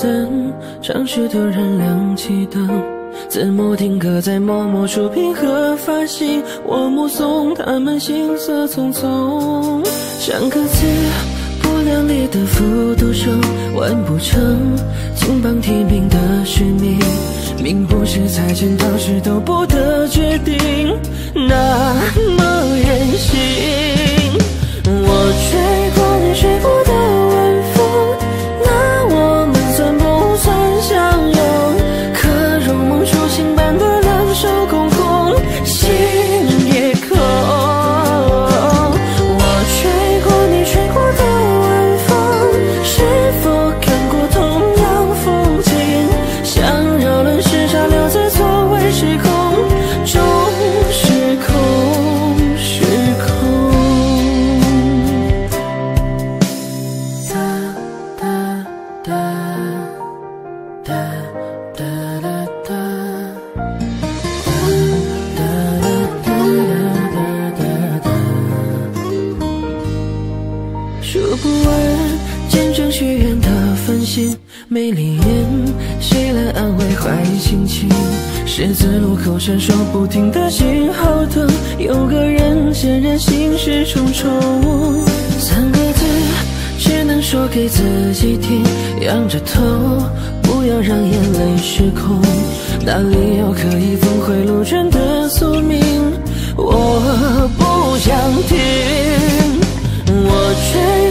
曾，城市突然亮起灯，字幕定格在默默出品和发行，我目送他们行色匆匆，像个自不量力的复读生，完不成金榜题名的使命，命不是猜钱，当时都不得决定，那么任性。闪烁不停的信号灯，有个人显然心事重重。三个字只能说给自己听，仰着头，不要让眼泪失控。哪里有可以峰回路转的宿命？我不想听，我却。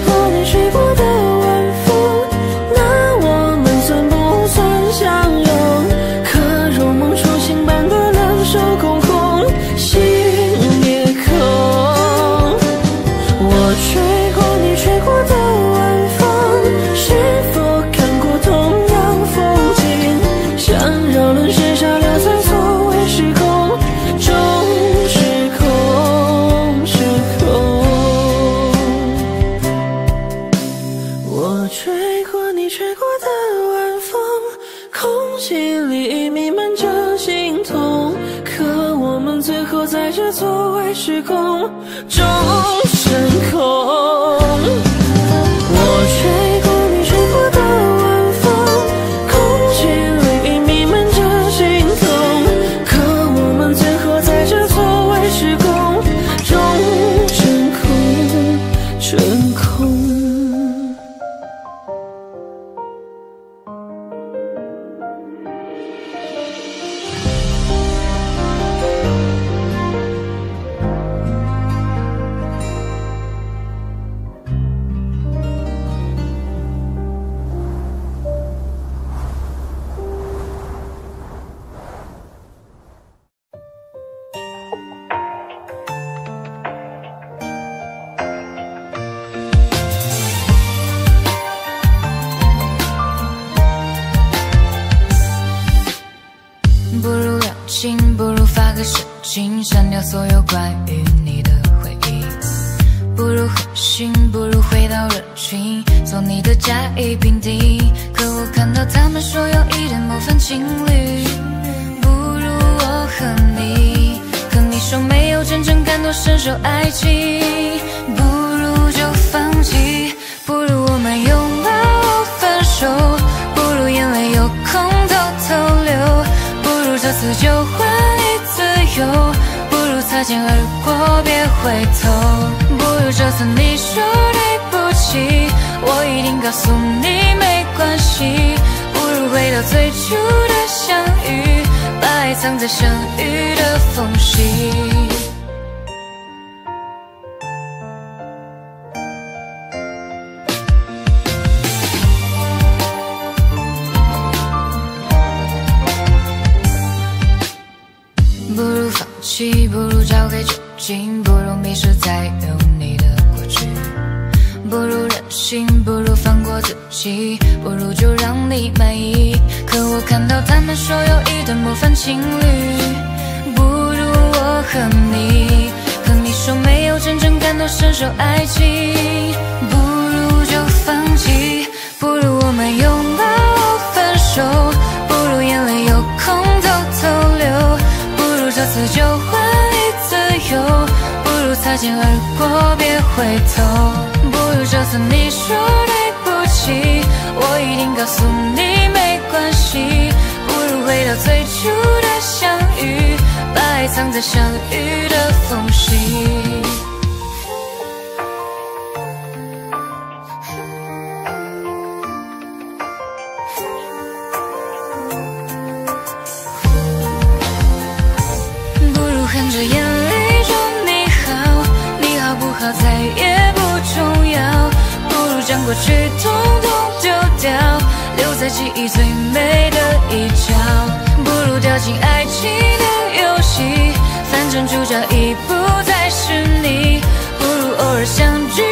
一定告诉你没关系不如回到最初的相遇把爱藏在相遇的缝隙。不如含着眼泪说你好你好不好再也不重要不如将过去统留在记忆最美的一角。不如掉进爱情的游戏反正主角已不再是你。不如偶尔相聚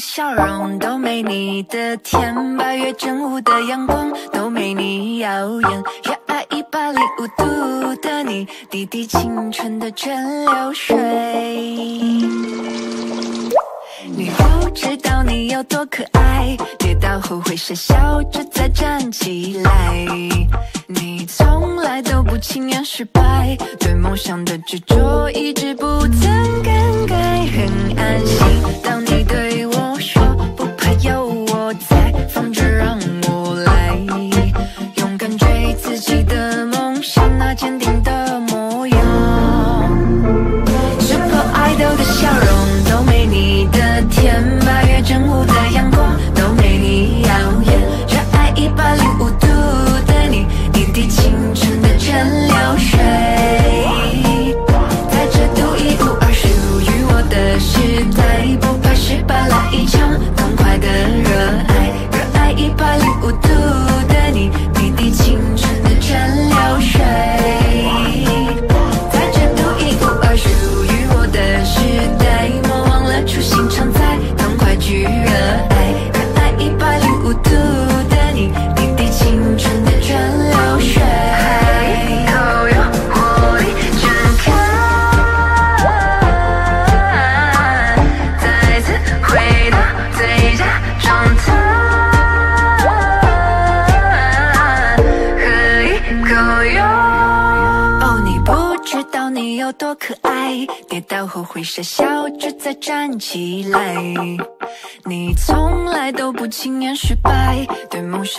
笑容都没你的甜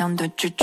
想的拒绝。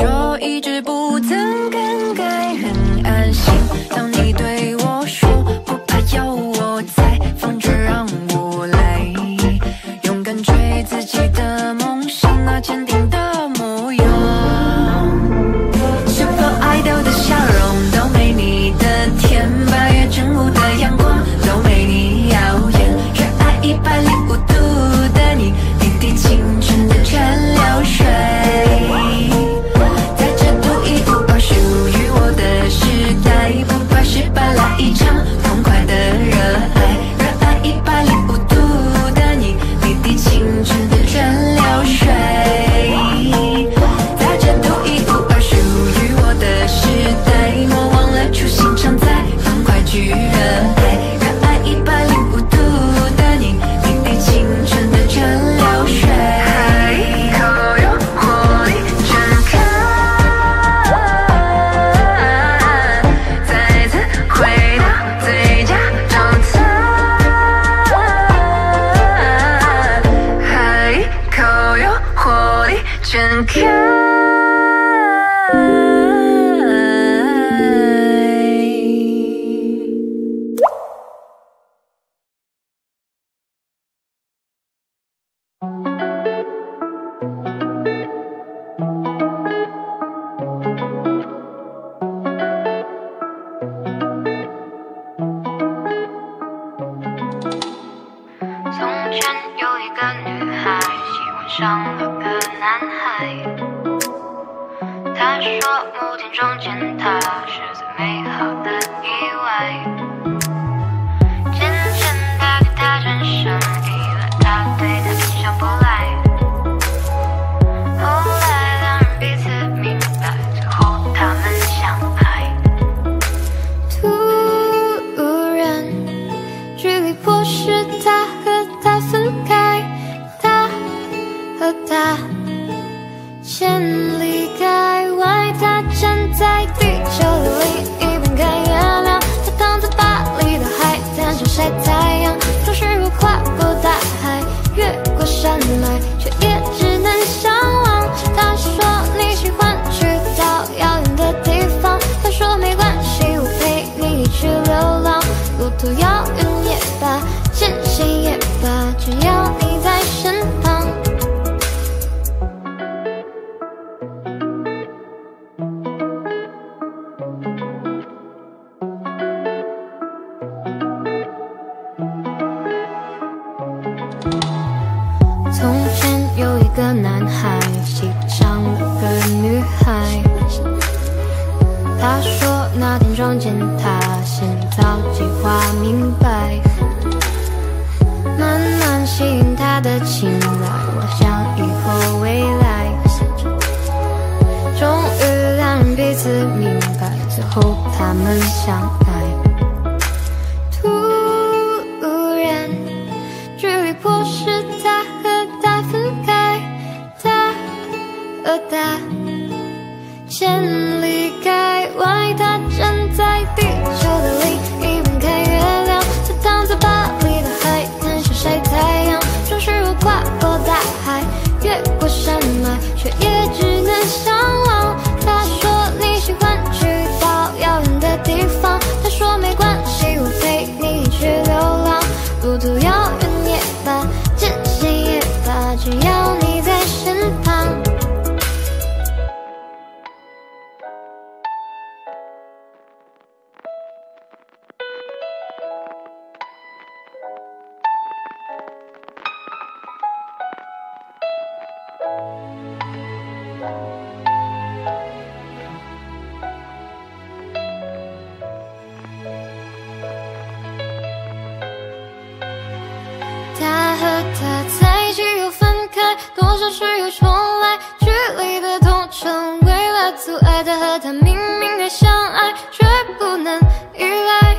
是又重来，距离的痛成为了阻碍，他和他明明该相爱，却不能依赖。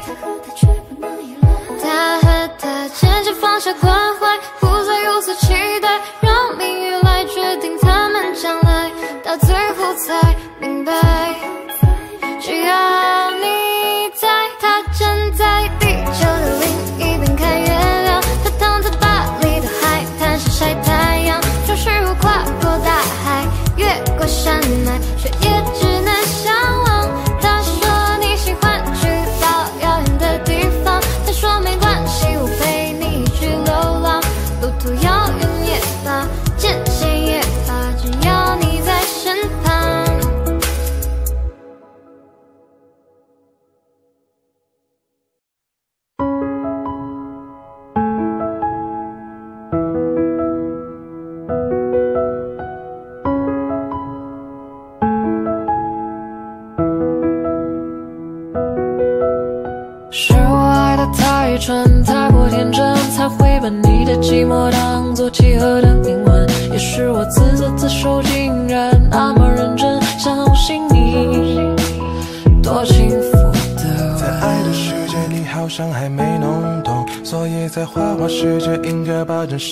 他和他渐渐放下关怀，不再有所期待。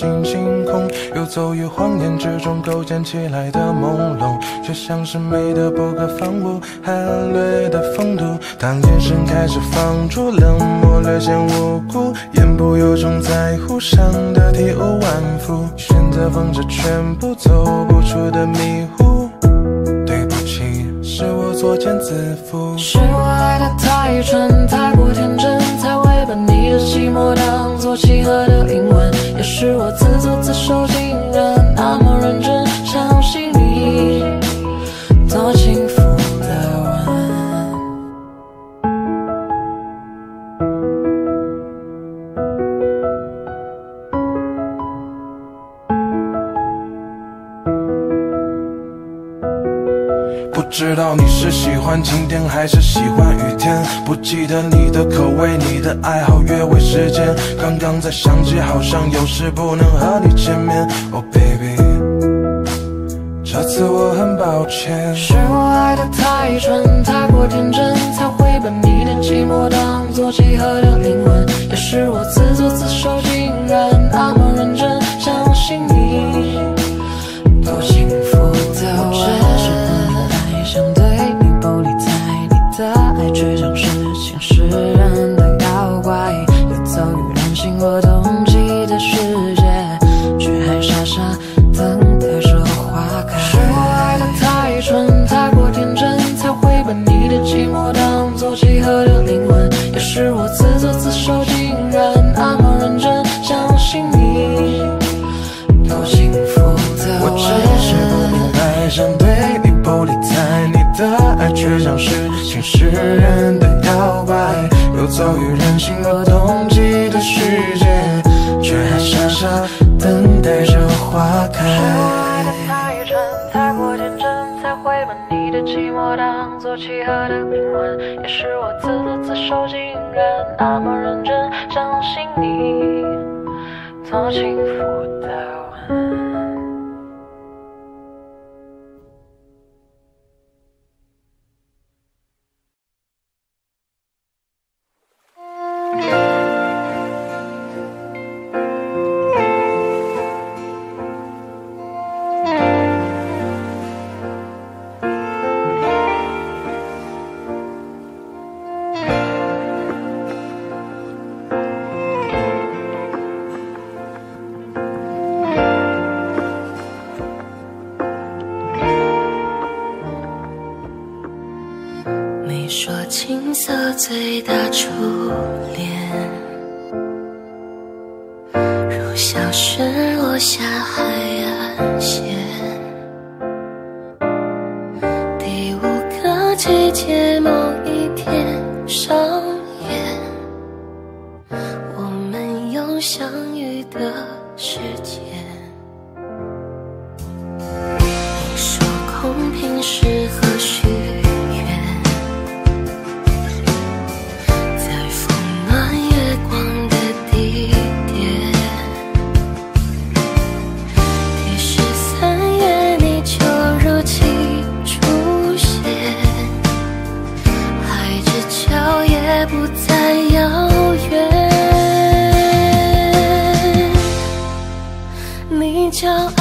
该把真心清空。游走于谎言之中构建起来的朦胧，却像是美的不可方物，含略的风度。当眼神开始放逐，冷漠略显无辜，言不由衷，在乎伤得体无完肤，选择放着全部走不出的迷糊。对不起，是我作茧自缚。是我爱的太蠢，太过天真，才把你的寂寞当作契合的灵魂。也是我自作自受，竟然那么道你是喜欢晴天还是喜欢雨天，不记得你的口味、你的爱好、约会时间。刚刚才想起，好像有事不能和你见面。Oh baby，这次我很抱歉。是我爱的太蠢，太过天真，才会把你的寂寞当作契合的灵魂。也是我自作自受，竟然那么认真相信你，却像是侵蚀人的妖怪，游走于人心或冬季的世界，却还傻傻等待着花开。是我爱的太蠢，太过天真，才会把你的寂寞当作契合的灵魂。也是我自作自受，竟然那么认真相信你，多幸福的我只是不明白，想对你不理睬，你的爱却像是侵蚀人的妖怪，游走于人心和冬季的世界，却还傻傻等待着花开。爱的太蠢，太过天真，才会把你的寂寞当作契合的灵魂。也是我自作自受，竟然那么认真相信你，多幸福的青涩最大初恋，如小雪落下海岸线。第五个季节某一天上演，我们有相遇的时间。你说空瓶适合你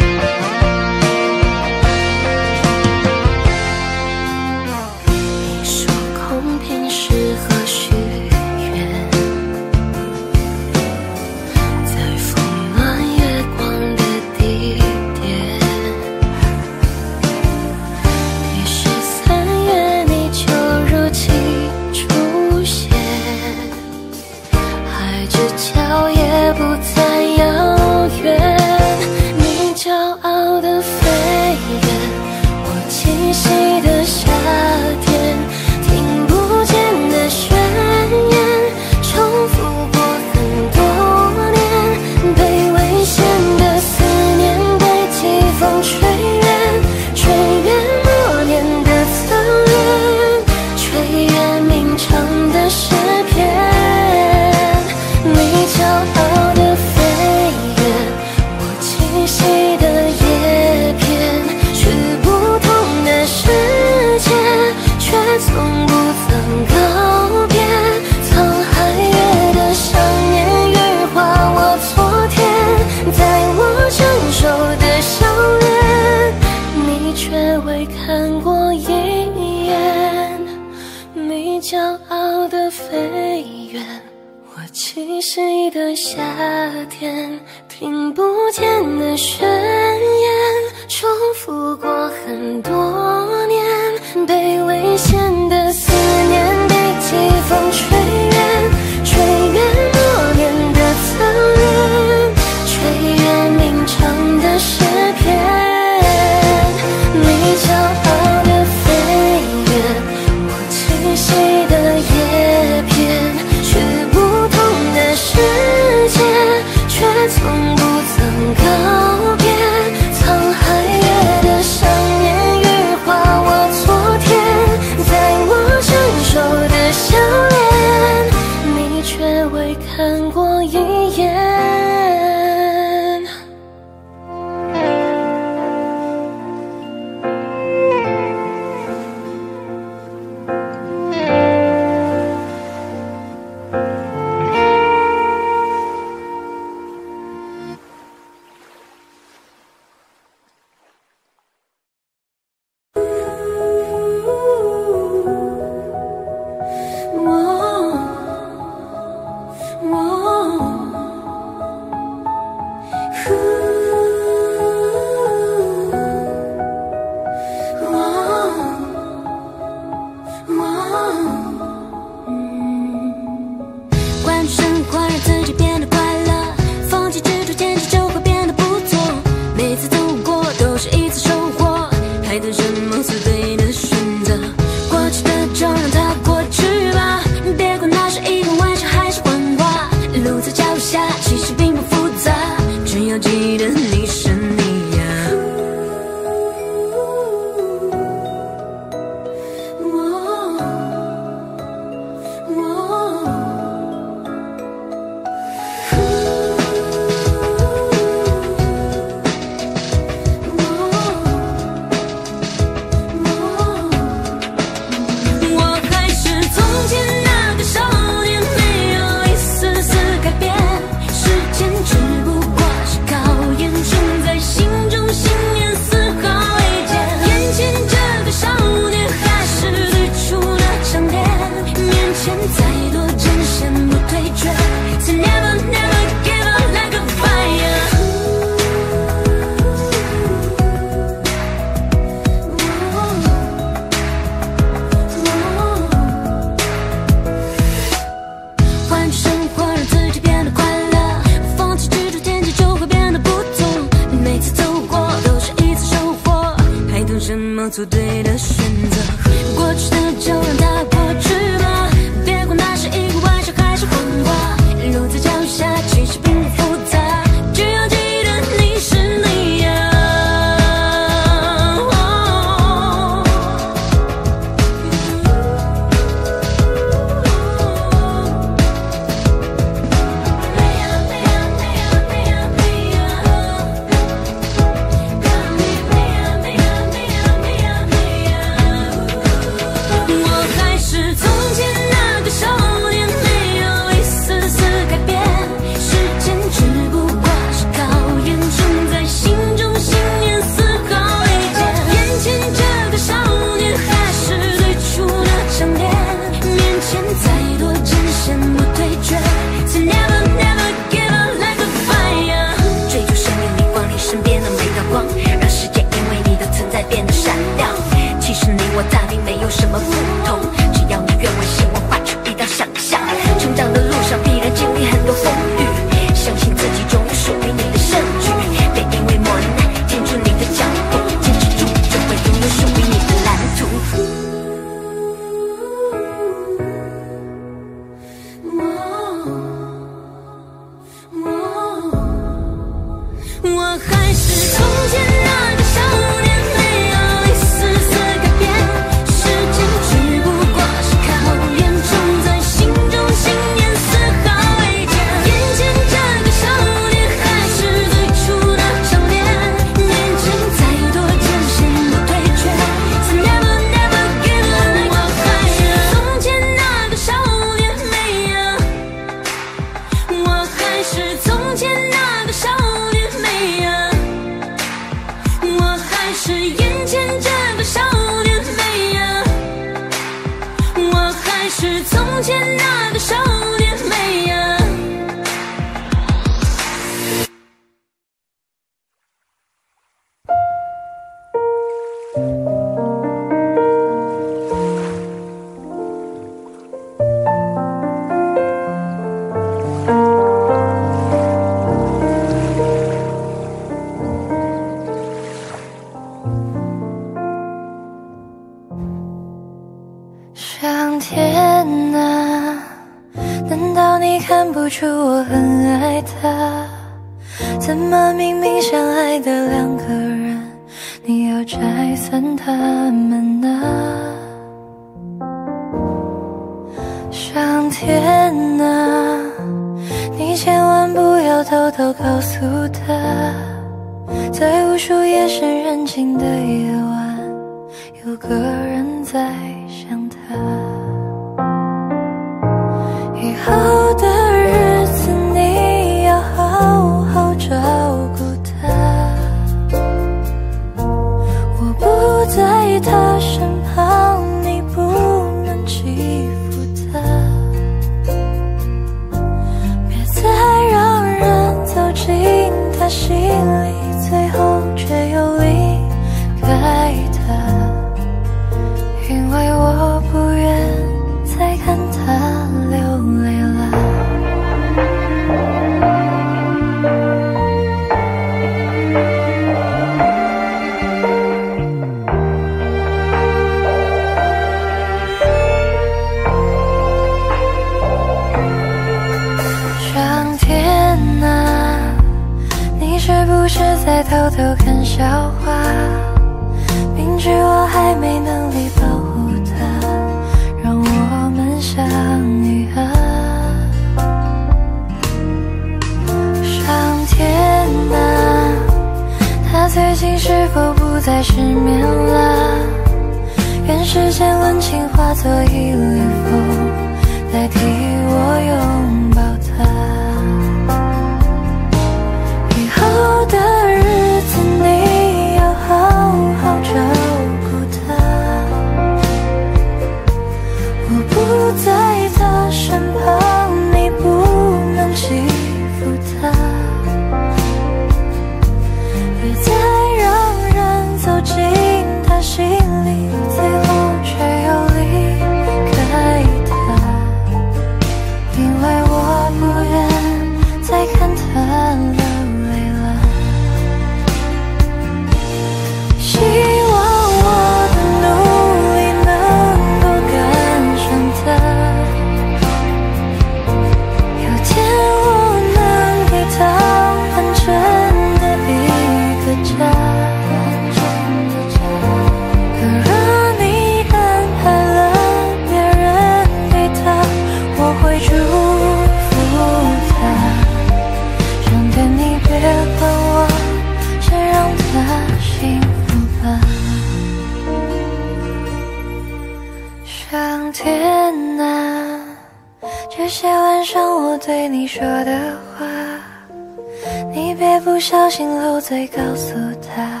再告诉他，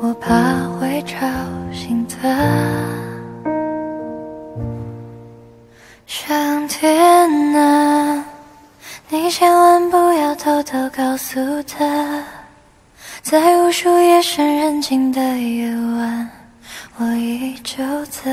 我怕会吵醒他。上天啊，你千万不要偷偷告诉他，在无数夜深人静的夜晚，我依旧在。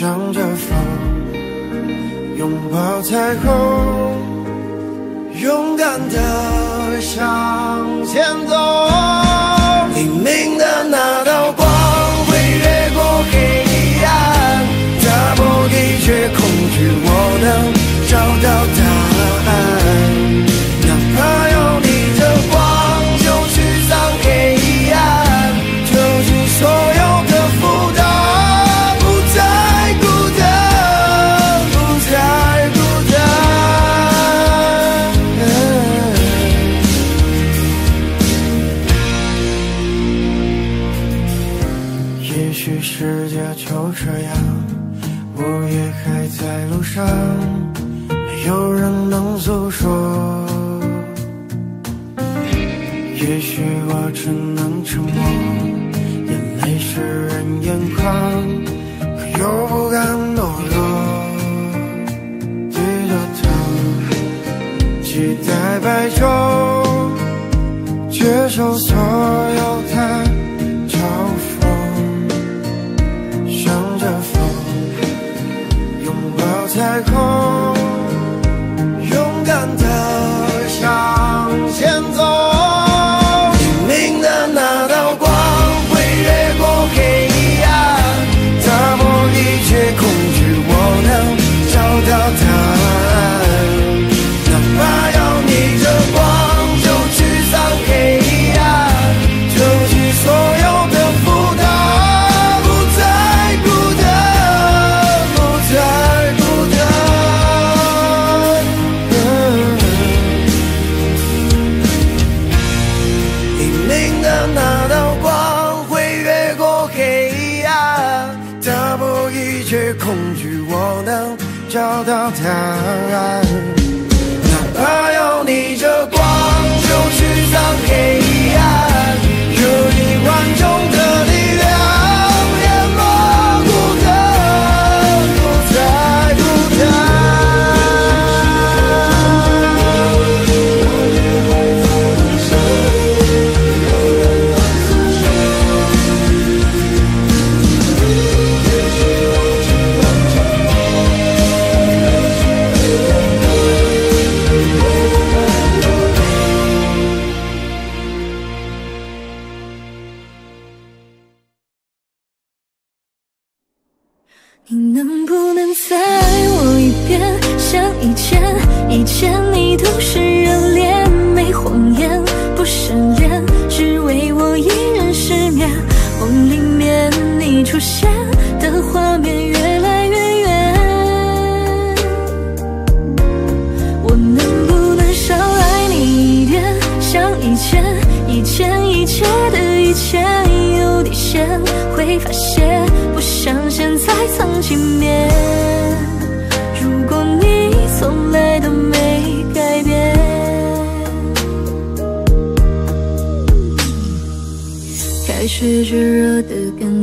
向着风，拥抱彩虹，勇敢的向前走。黎明的那道光会越过黑暗，打破一切恐惧，我能找到答案。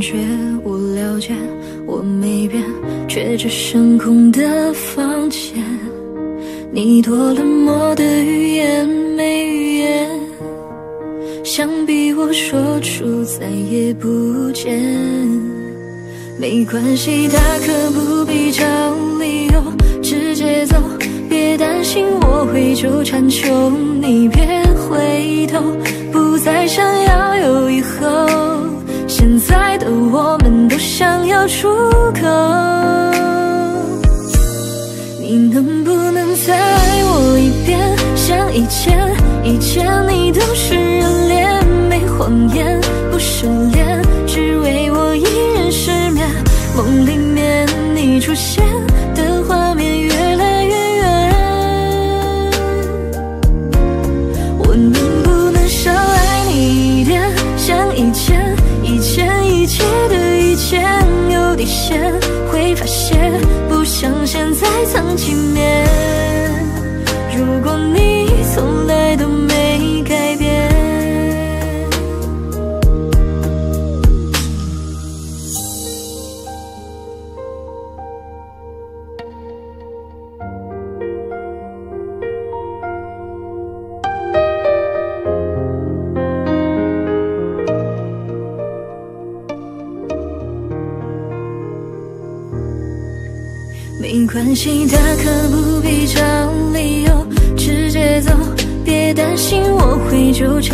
觉我了解，我没变，却只剩空的房间。你多冷漠的语言，没语言。想逼我说出再也不见，没关系，大可不必找理由，直接走，别担心我会纠缠，求你别回头，不再想要有以后，现在的我们都想要出口。你能不能再爱我一遍？像以前，以前你都是热恋，没谎言，不失恋，只为我一人失眠。梦里面你出现现，会发现不像现在藏起面。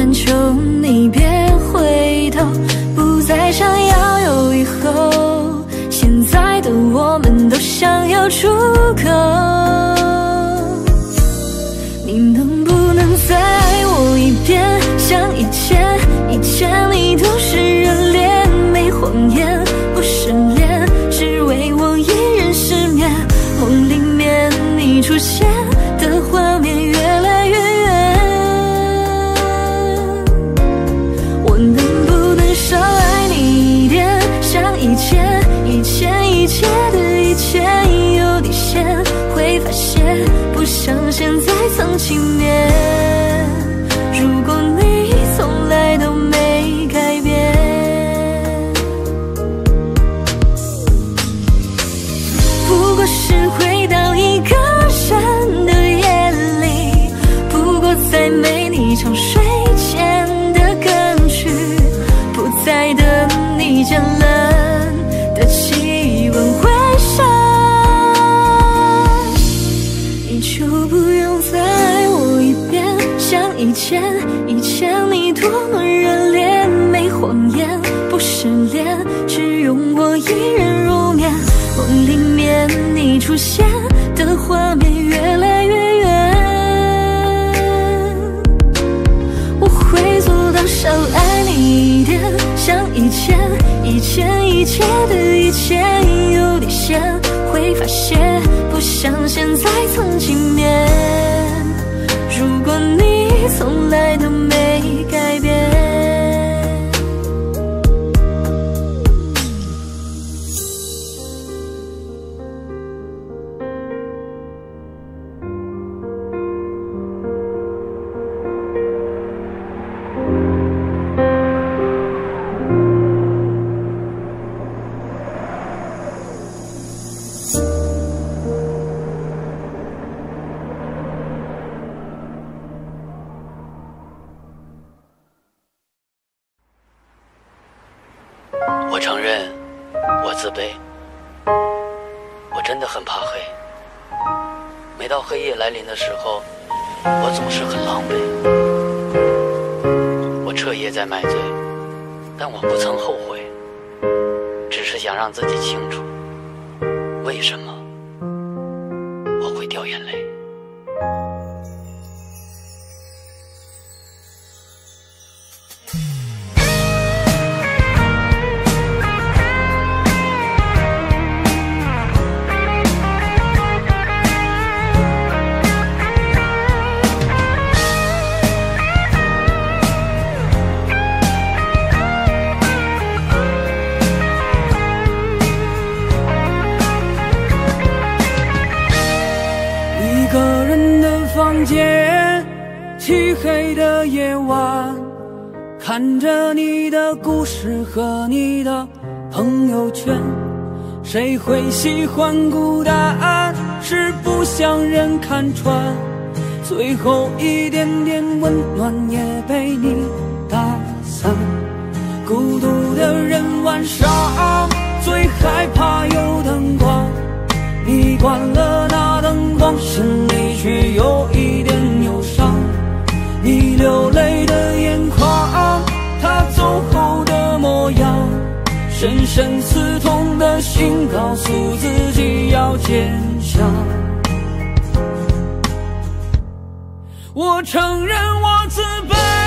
地球出现的画面越来越远。我会做到少爱你一点，像以前，以前，以前的一切有底线，会发现不像现在曾经面。如果你从来都。喜欢孤单是不想人看穿。最后一点点温暖也被你打散。孤独的人晚上最害怕有灯光。你关了那灯光心里却有一深深刺痛的心告诉自己要坚强。我承认我自卑。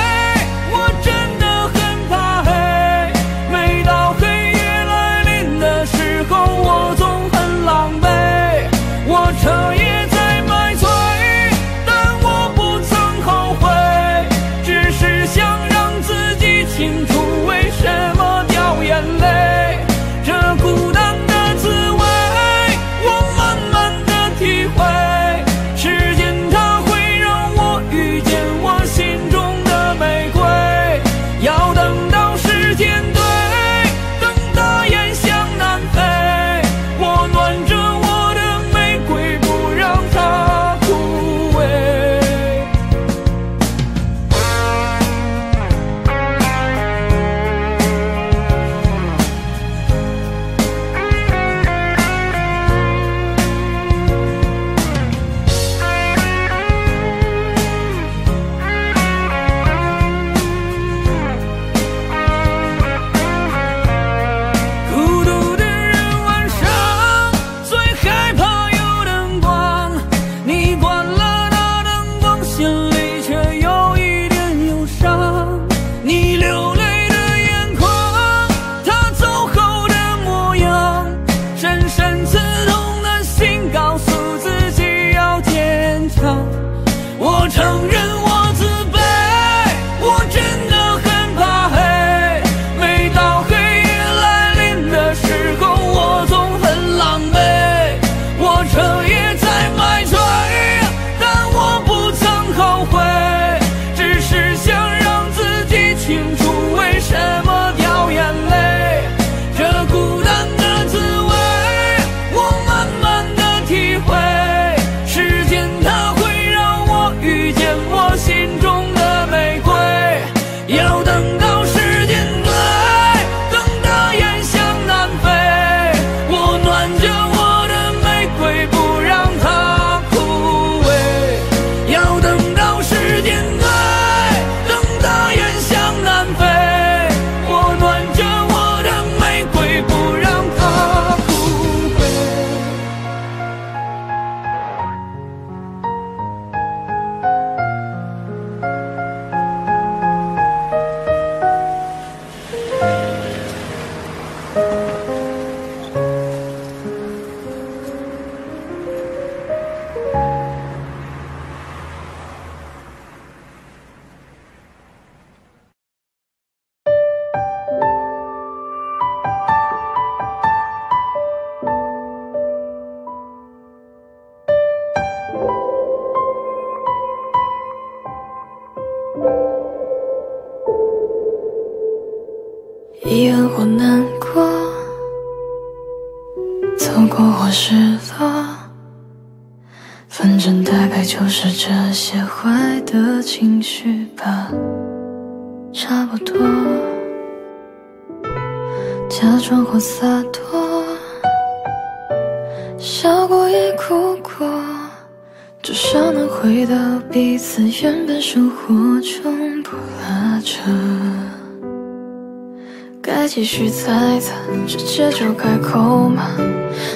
继续猜测，直接就开口吗？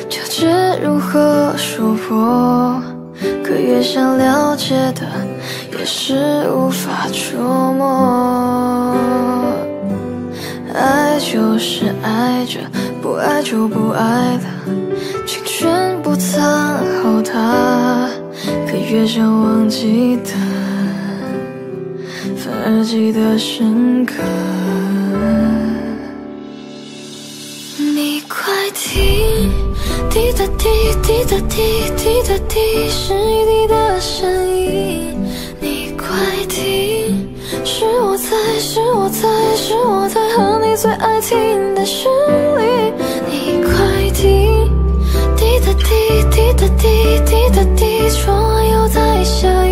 纠结如何说破？可越想了解的，越是无法捉摸。爱就是爱着，不爱就不爱了，请全部藏好它。可越想忘记的，反而记得深刻。听，滴答滴，滴答滴，滴答滴，是雨滴的声音。你快听，是我在，是我在，是我在和你最爱听的旋律。你快听，滴答滴，滴答滴，滴答滴，窗外又在下。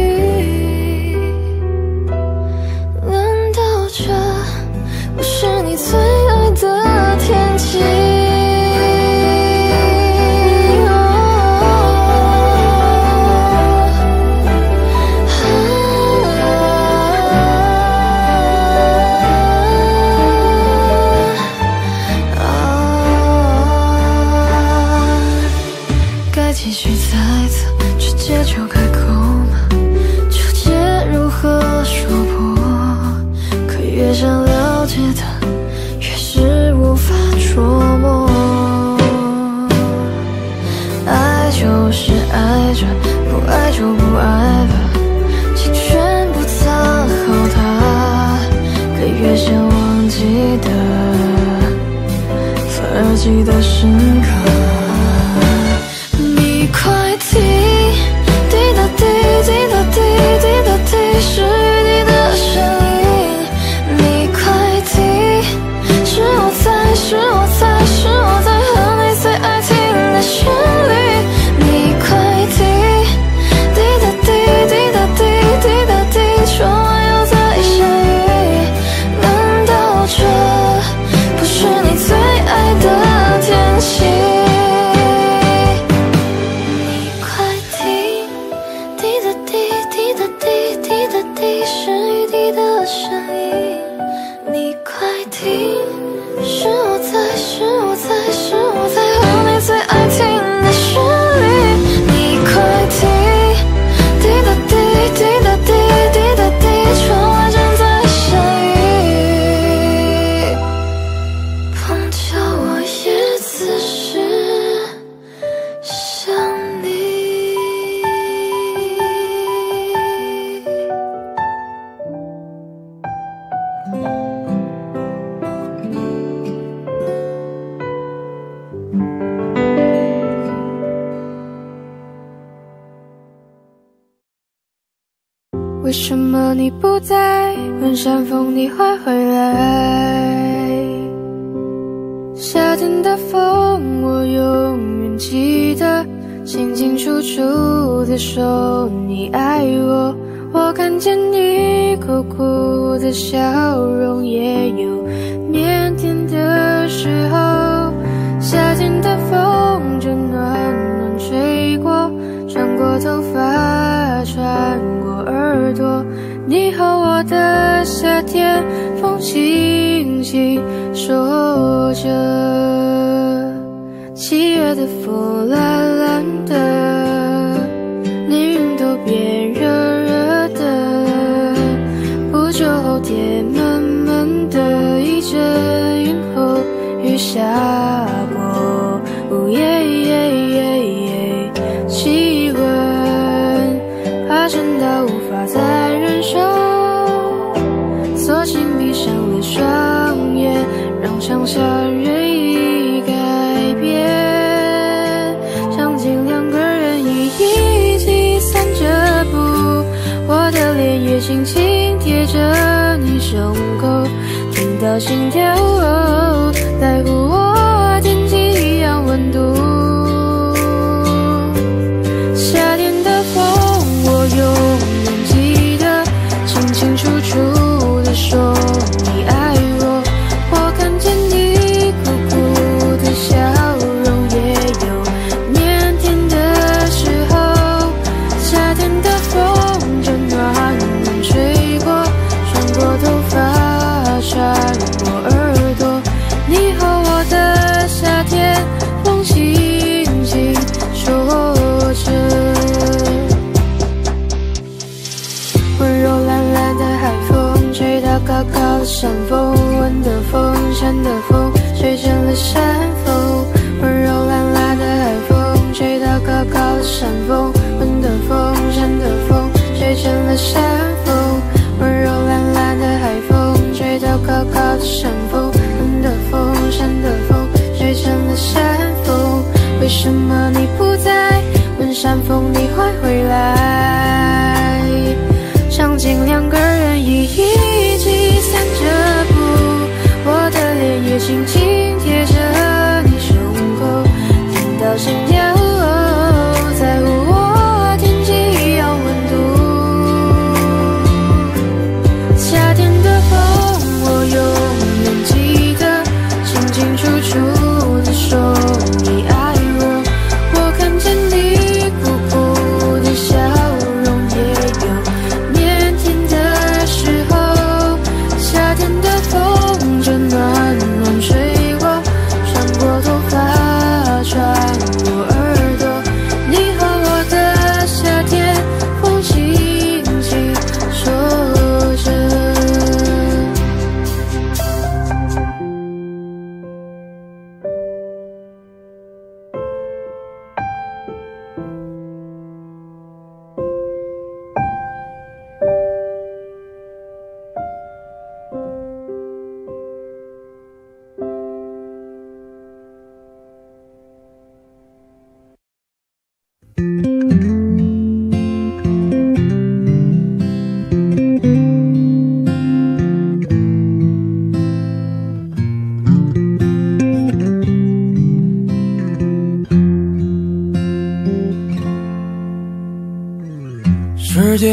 越想了解的，越是无法琢磨。爱就是爱着，不爱就不爱吧，请全部藏好它。可越想忘记的，反而记得深刻。show. 心跳山峰温柔懒懒的海风吹到高高的山峰温的风山的风吹成了山风温柔懒懒的海风吹到高高的山峰温的风山的风吹成了山风为什么你不在？问山风你会回来？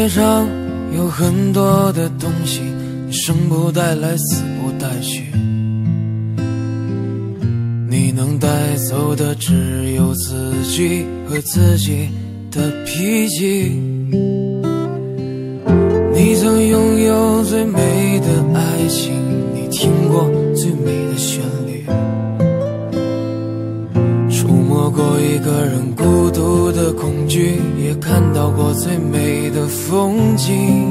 上有很多的东西生不带来死不带去。你能带走的只有自己和自己的脾气。风景。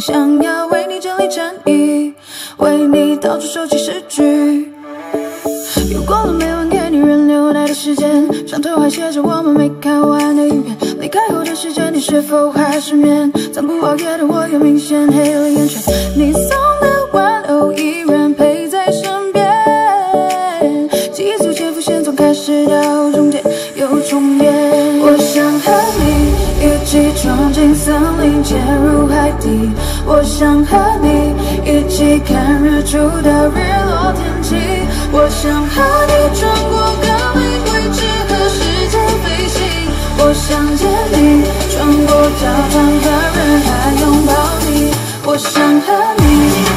想要为你整理衬衣为你到处收集诗句又过了每晚给你人留奶的时间床头还写着我们没看完的影片离开后的时间你是否还失眠？从不熬夜的我也明显黑了眼圈。你送的玩偶依然陪在身边记忆逐渐浮现从开始到终点又重演。冲进森林，潜入海底，我想和你一起看日出到日落天气，我想和你穿过戈壁灰烬和时间飞行，我想见你，穿过教堂和人海拥抱你，我想和你。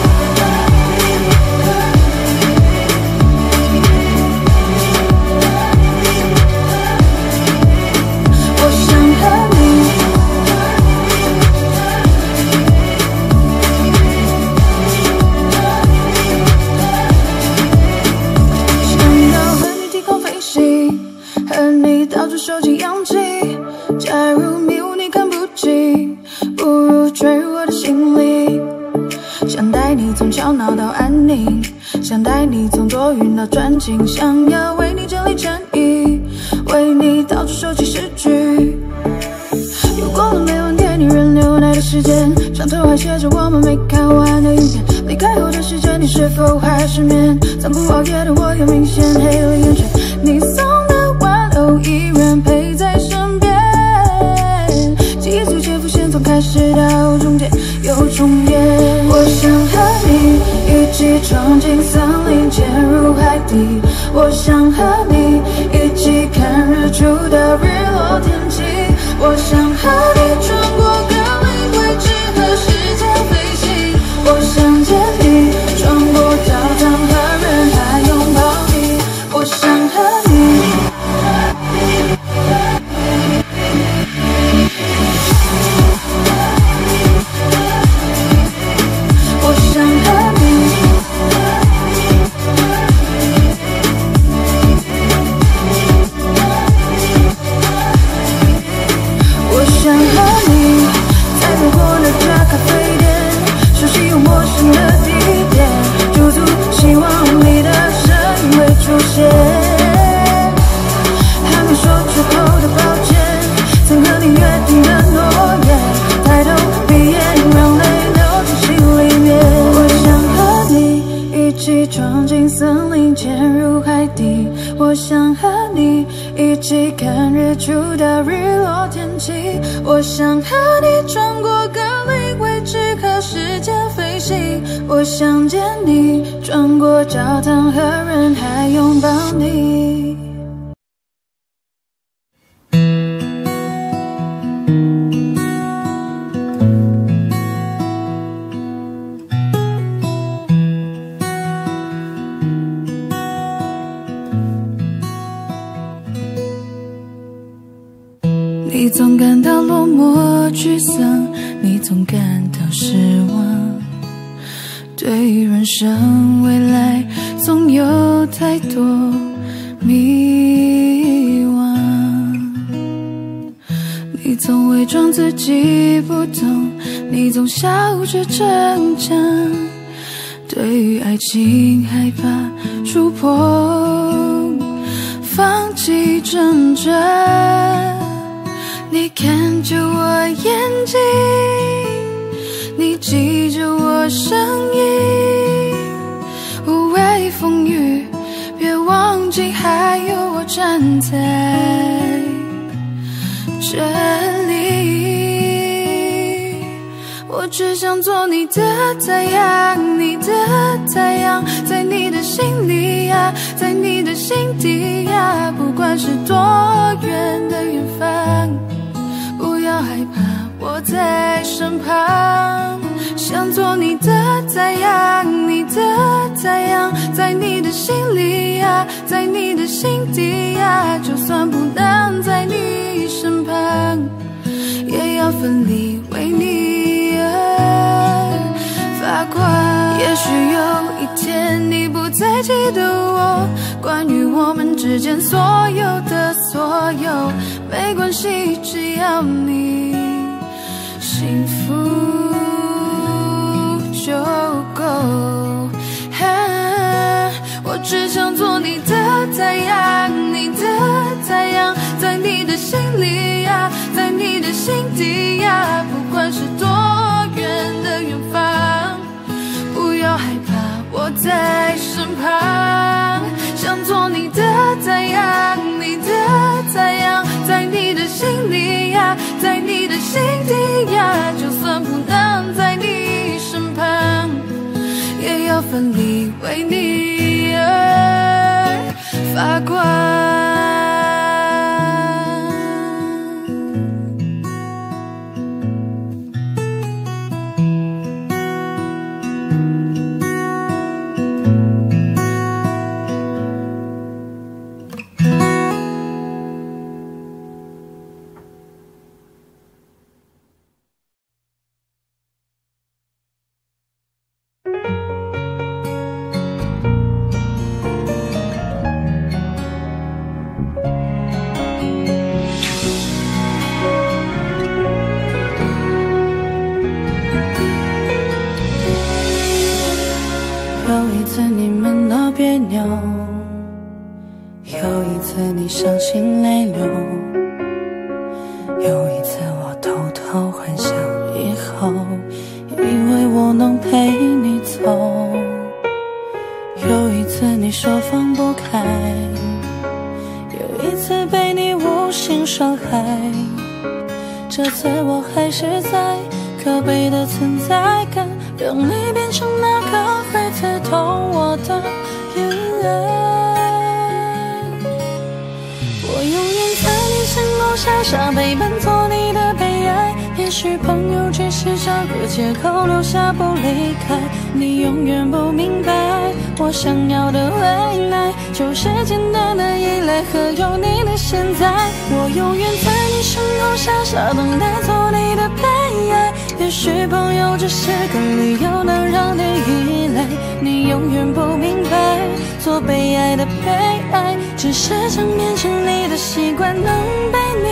傻傻等待做你的悲哀，也许朋友只是个理由，能让你依赖，你永远不明白，做被爱的悲哀，只是想变成你的习惯，能被你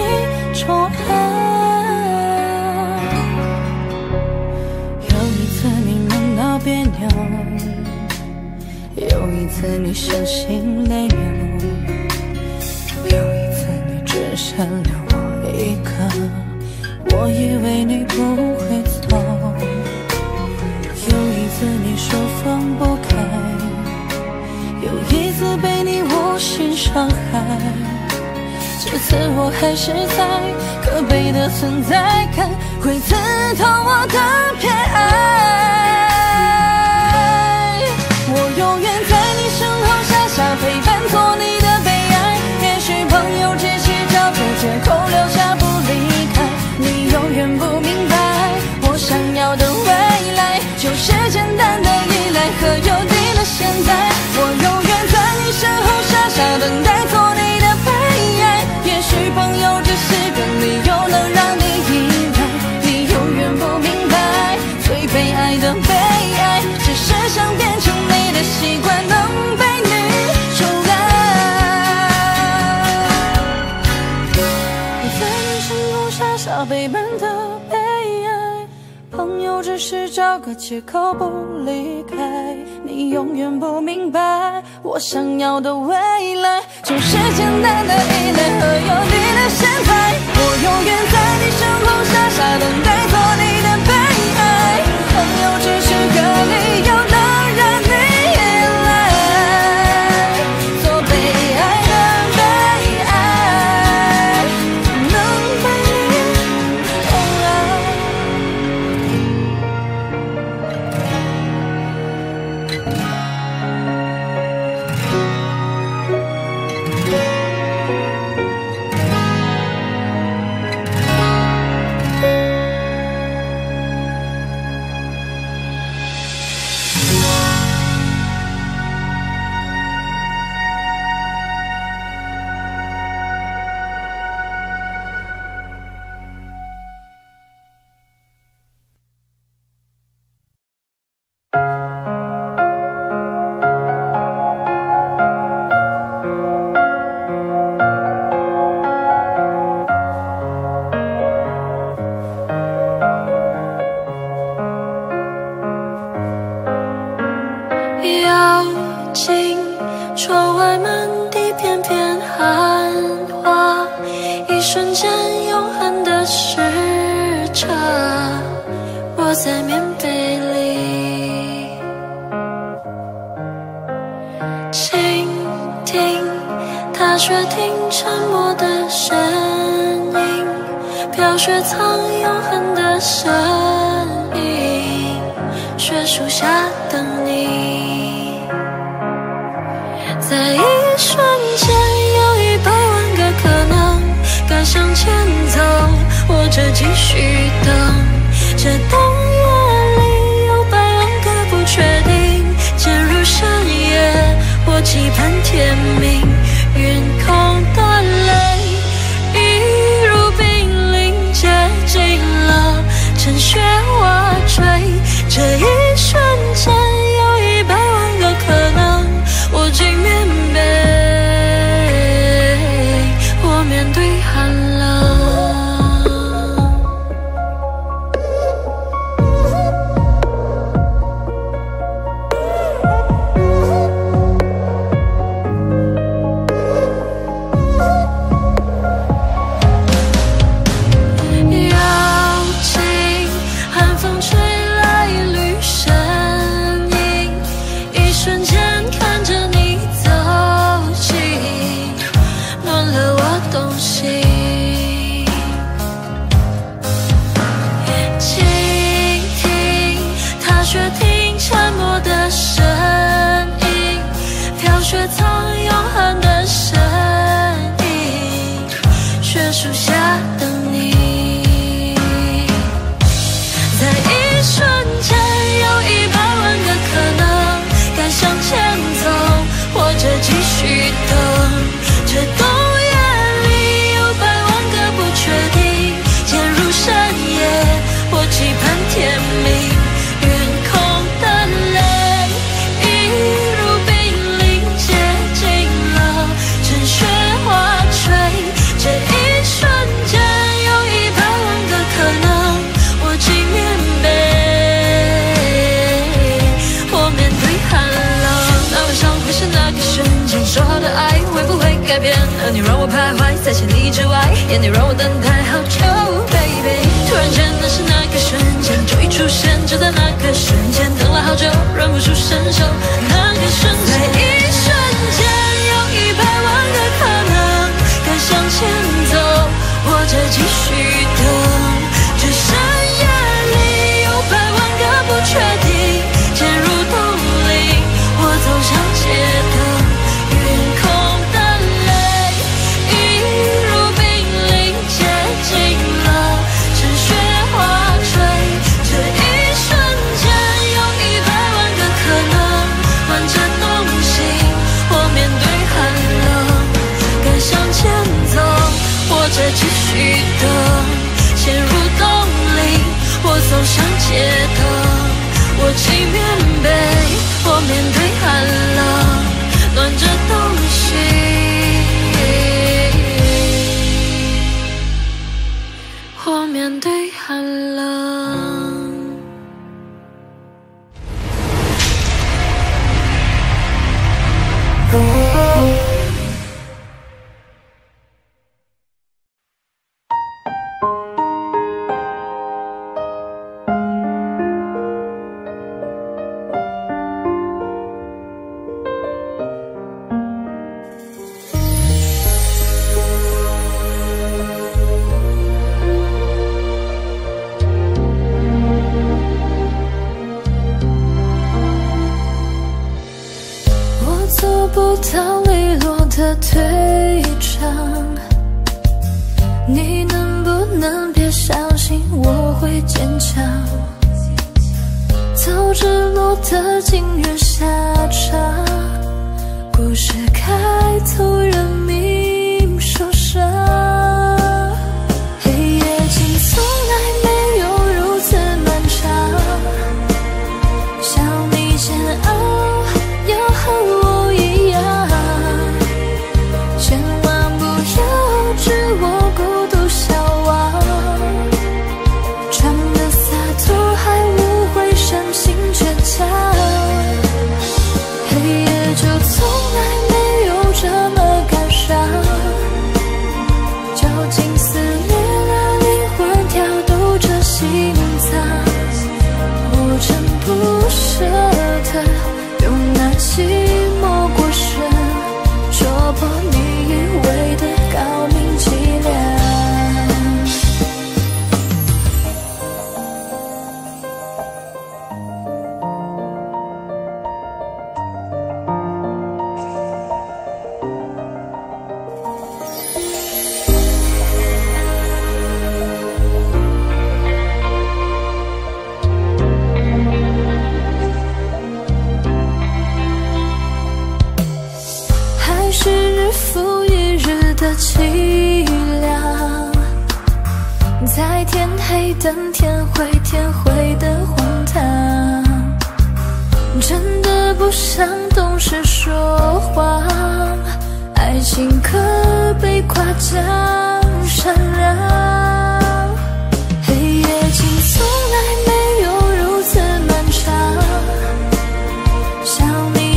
宠爱。有一次你梦到别扭，有一次你伤心泪流。自我还是在，可悲的存在感会刺痛我的偏爱。找个借口不离开，你永远不明白我想要的未来，就是简单的依赖和有你的现在。我永远在你身后，傻傻等待做你的备爱，朋友只是个例。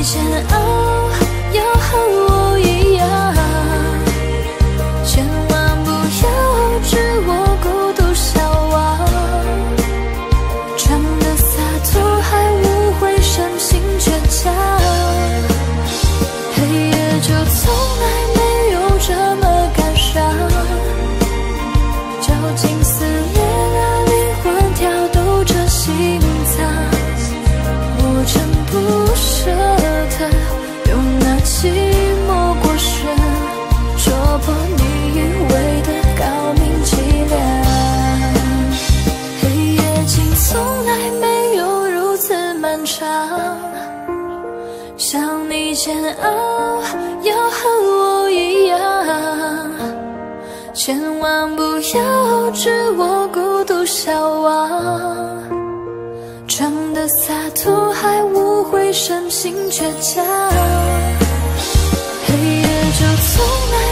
深深爱哦，要和我一样，千万不要知我孤独消亡，真的洒脱，还无会深情倔强。黑夜就从来。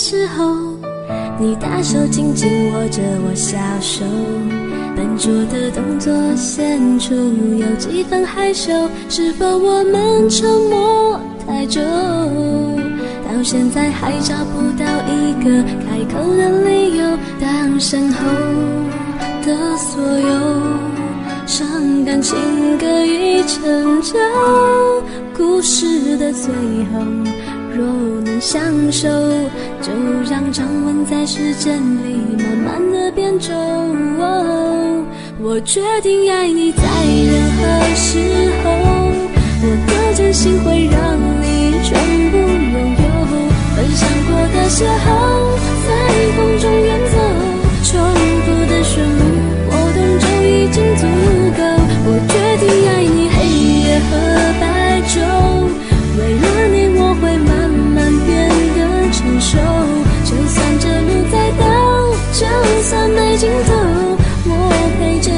时候，你大手紧紧握着我小手，笨拙的动作显出有几分害羞，是否我们沉默太久？到现在还找不到一个开口的理由，当身后的所有伤感情歌已成就，故事的最后若能相守，就让掌纹在时间里慢慢的变皱。我决定爱你在任何时候，我的真心会让你全部拥有。分享过的邂逅，在风中远走，重复的旋律，我懂就已经足够。我决定爱你黑夜和白就算没尽头，我陪着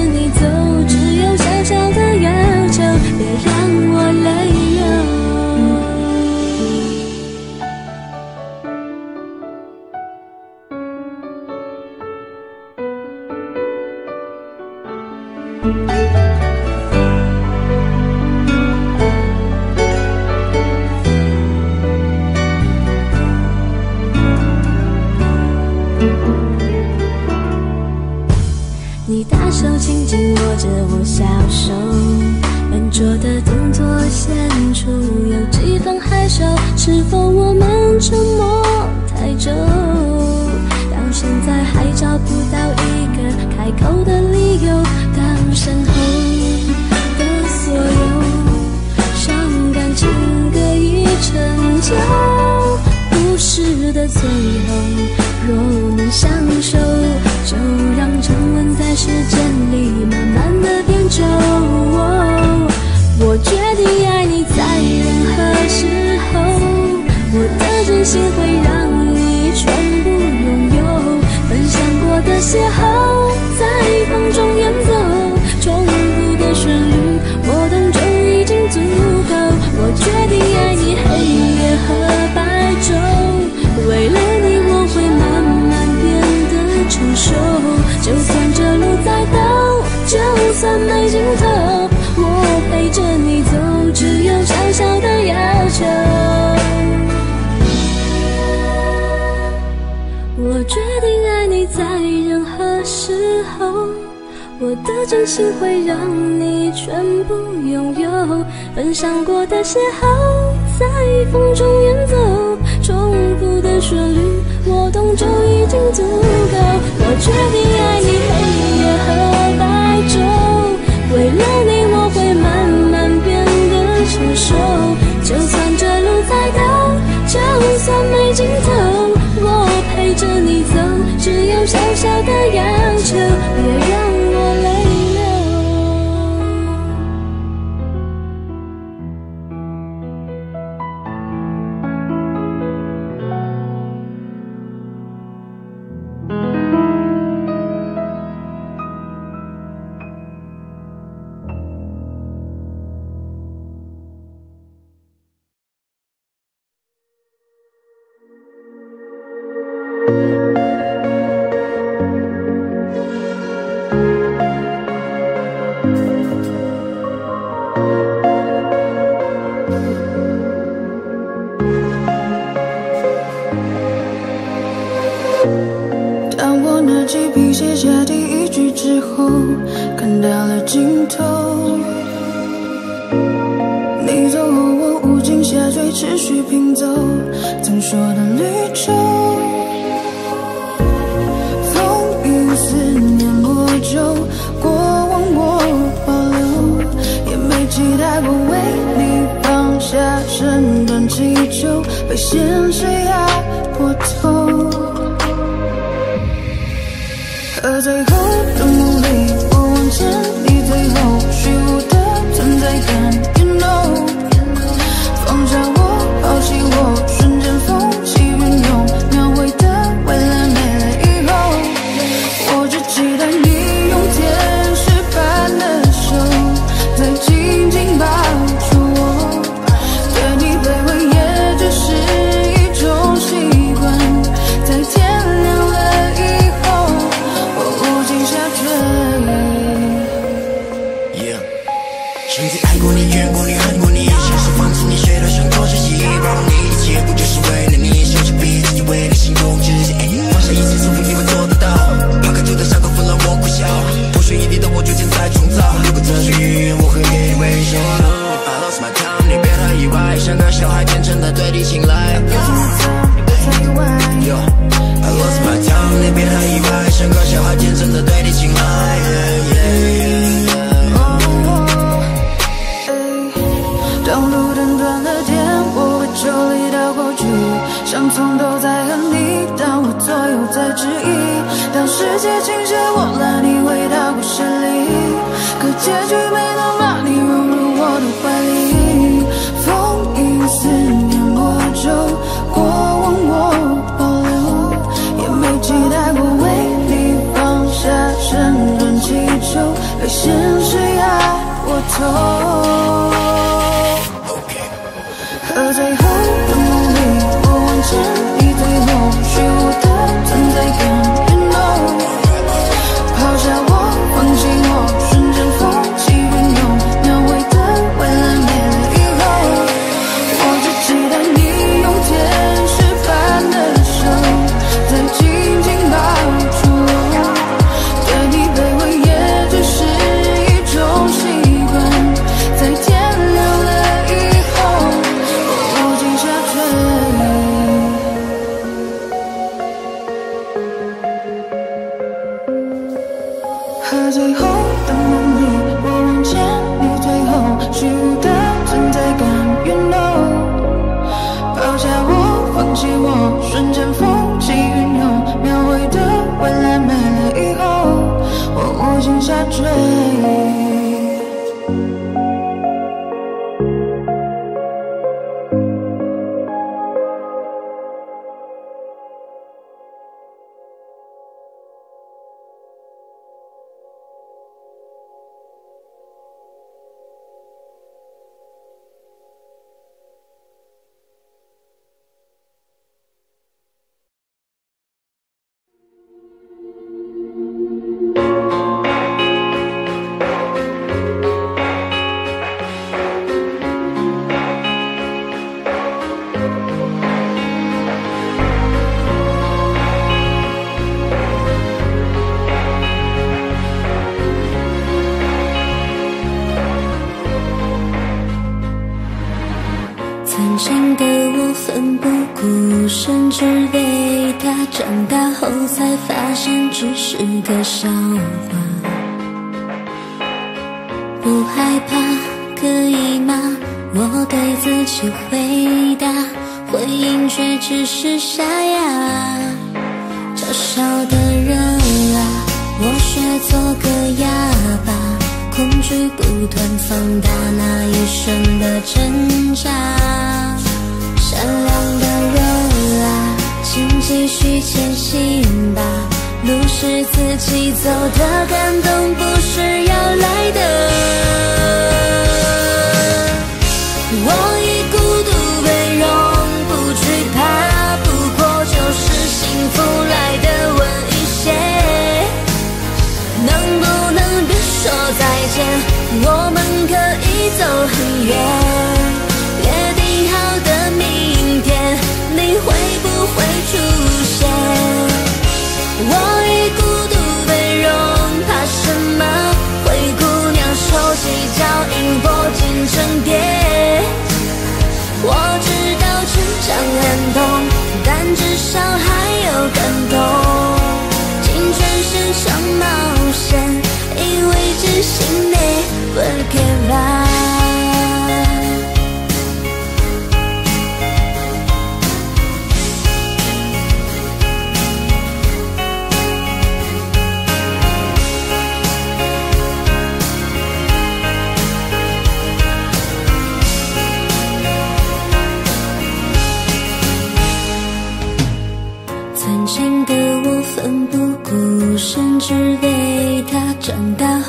你走很远。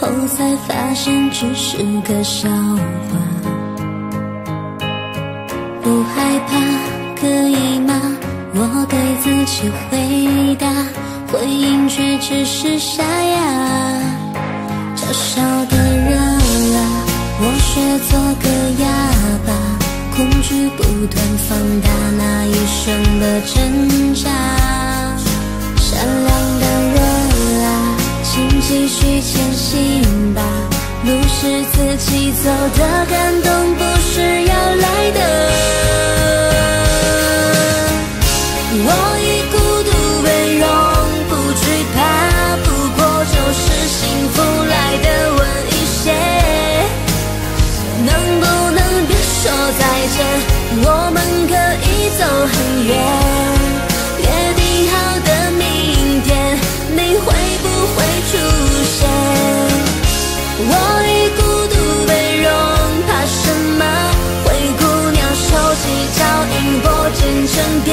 后才发现只是个笑话。不害怕，可以吗？我对自己回答，回应却只是沙哑。嘲笑的热啊，我学做个哑巴。恐惧不断放大那一瞬的挣扎。继续前行吧，路是自己走的，感动不是要来的。我以孤独为荣，不惧怕，不过就是幸福来的晚一些。能不能别说再见？我们可以走很远。我以孤独为荣，怕什么？灰姑娘手起脚印，拨进成蝶。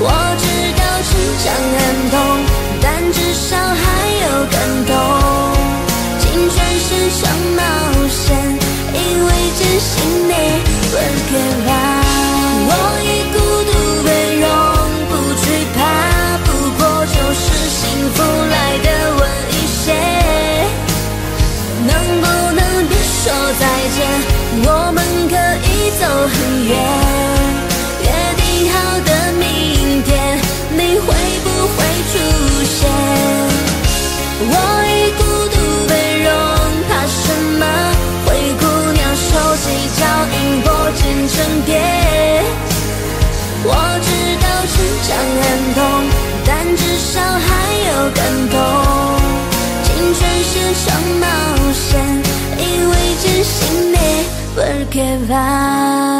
我知道成长很走很远。约定好的明天，你会不会出现？我以孤独为荣，怕什么？灰姑娘手起脚印，拨进成蝶。我知道成长很痛，但至少还有感动。青春是场冒险，你不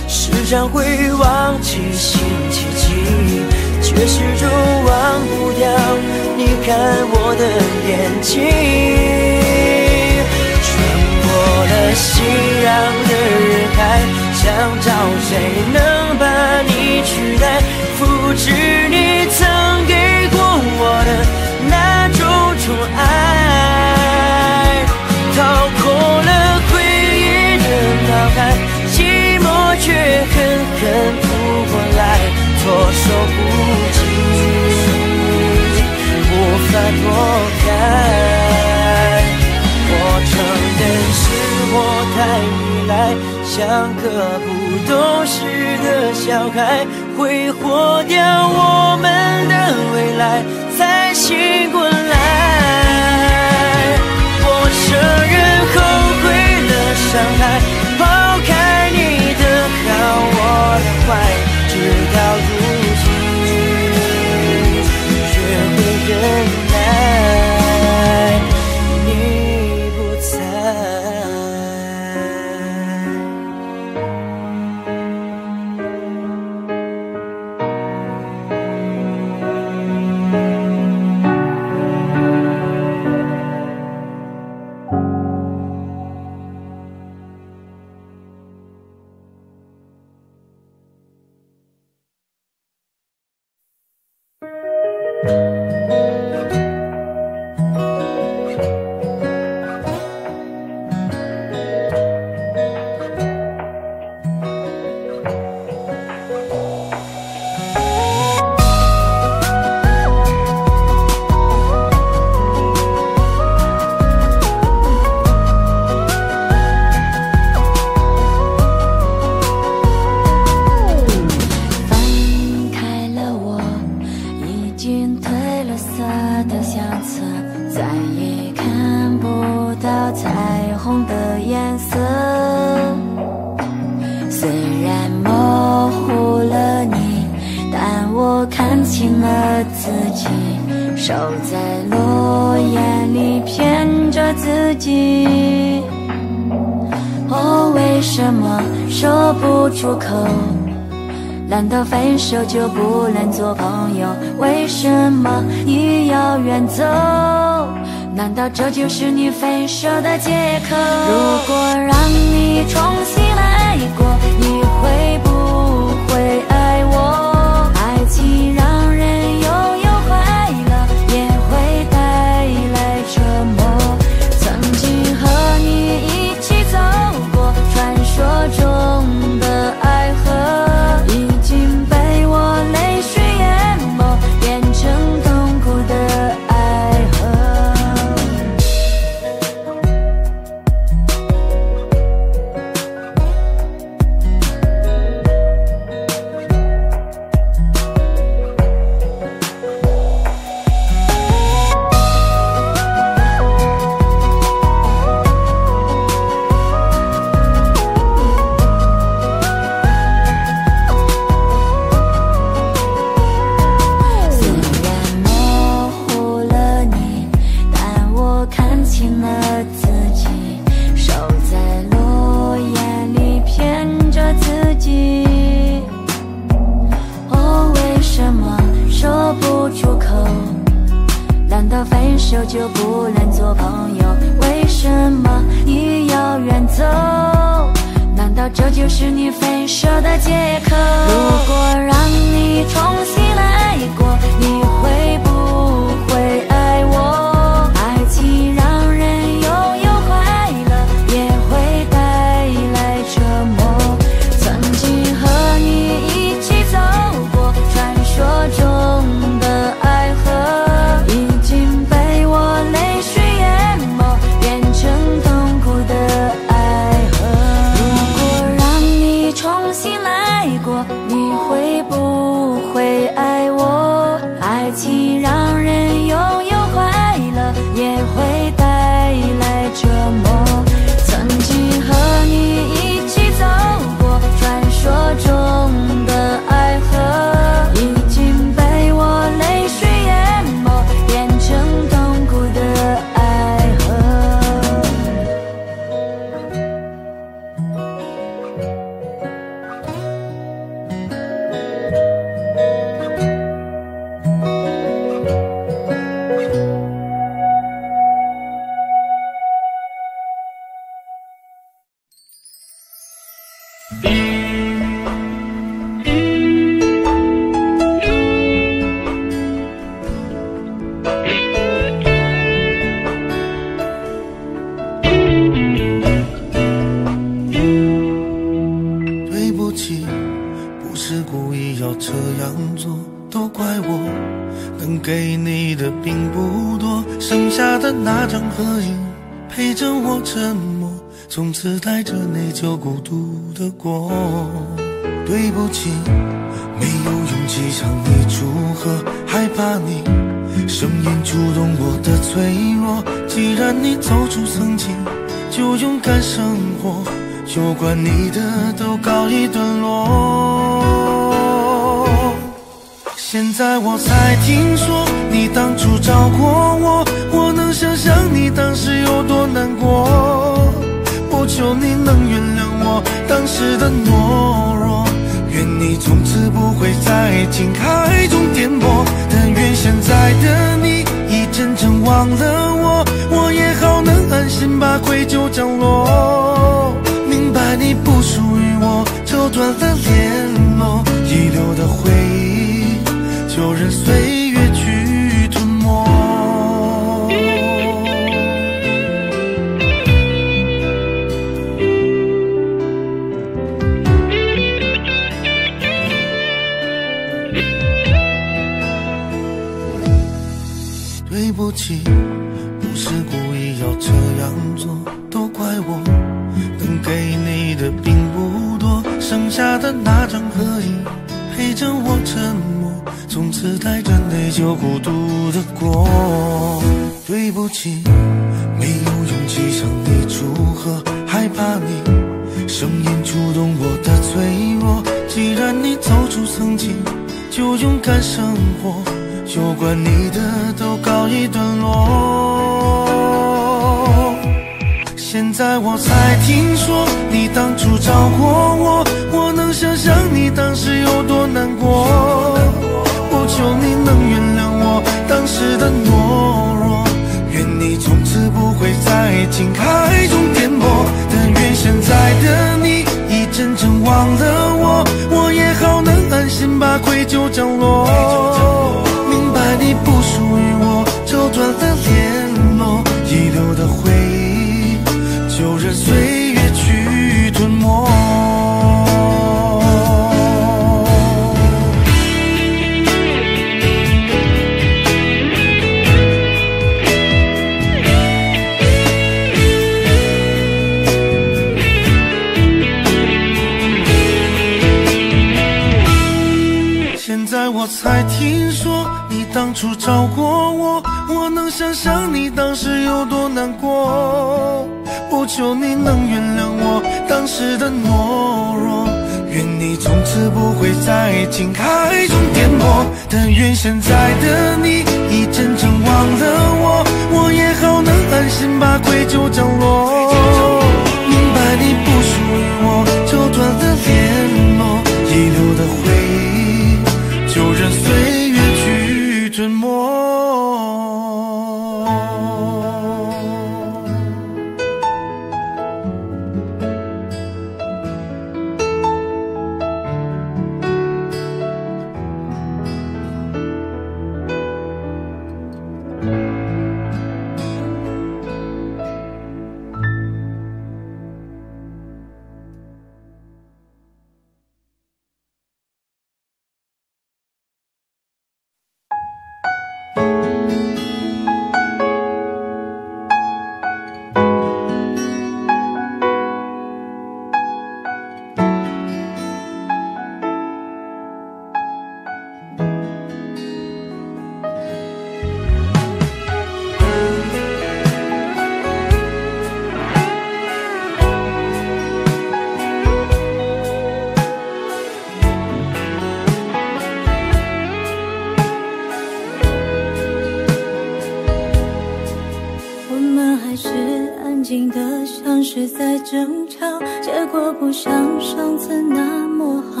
像是在争吵，结果不像上次那么好。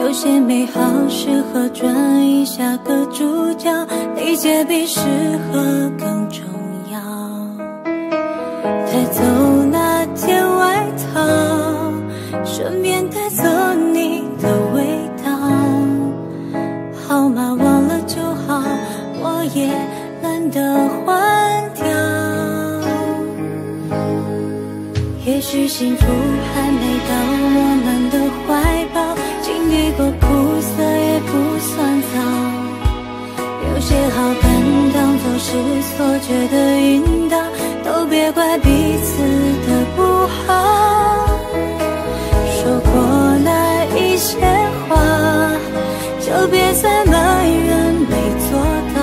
有些美好适合转移下个主角，理解比适合更重要。带走那件外套，顺便带走你的味道。号码忘了就好，我也懒得许幸福还没到我们的怀抱，经历过苦涩也不算早。有些好感当作是错觉的引导，都别怪彼此的不好。说过那一些话，就别再埋怨没做到，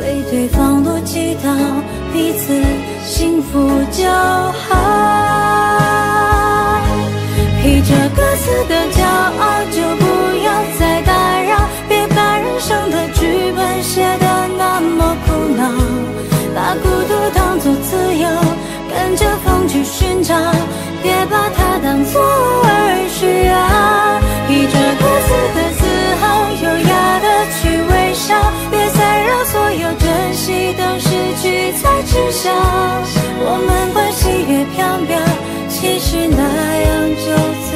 为对方多祈祷，彼此幸福就好。披着各自的骄傲，就不要再打扰，别把人生的剧本写得那么苦恼，把孤独当作自由，跟着风去寻找，别把它当作儿需要。披着各自的自豪，优雅的去微笑，别再让所有珍惜都失至少。我们关系越飘渺，其实那样就最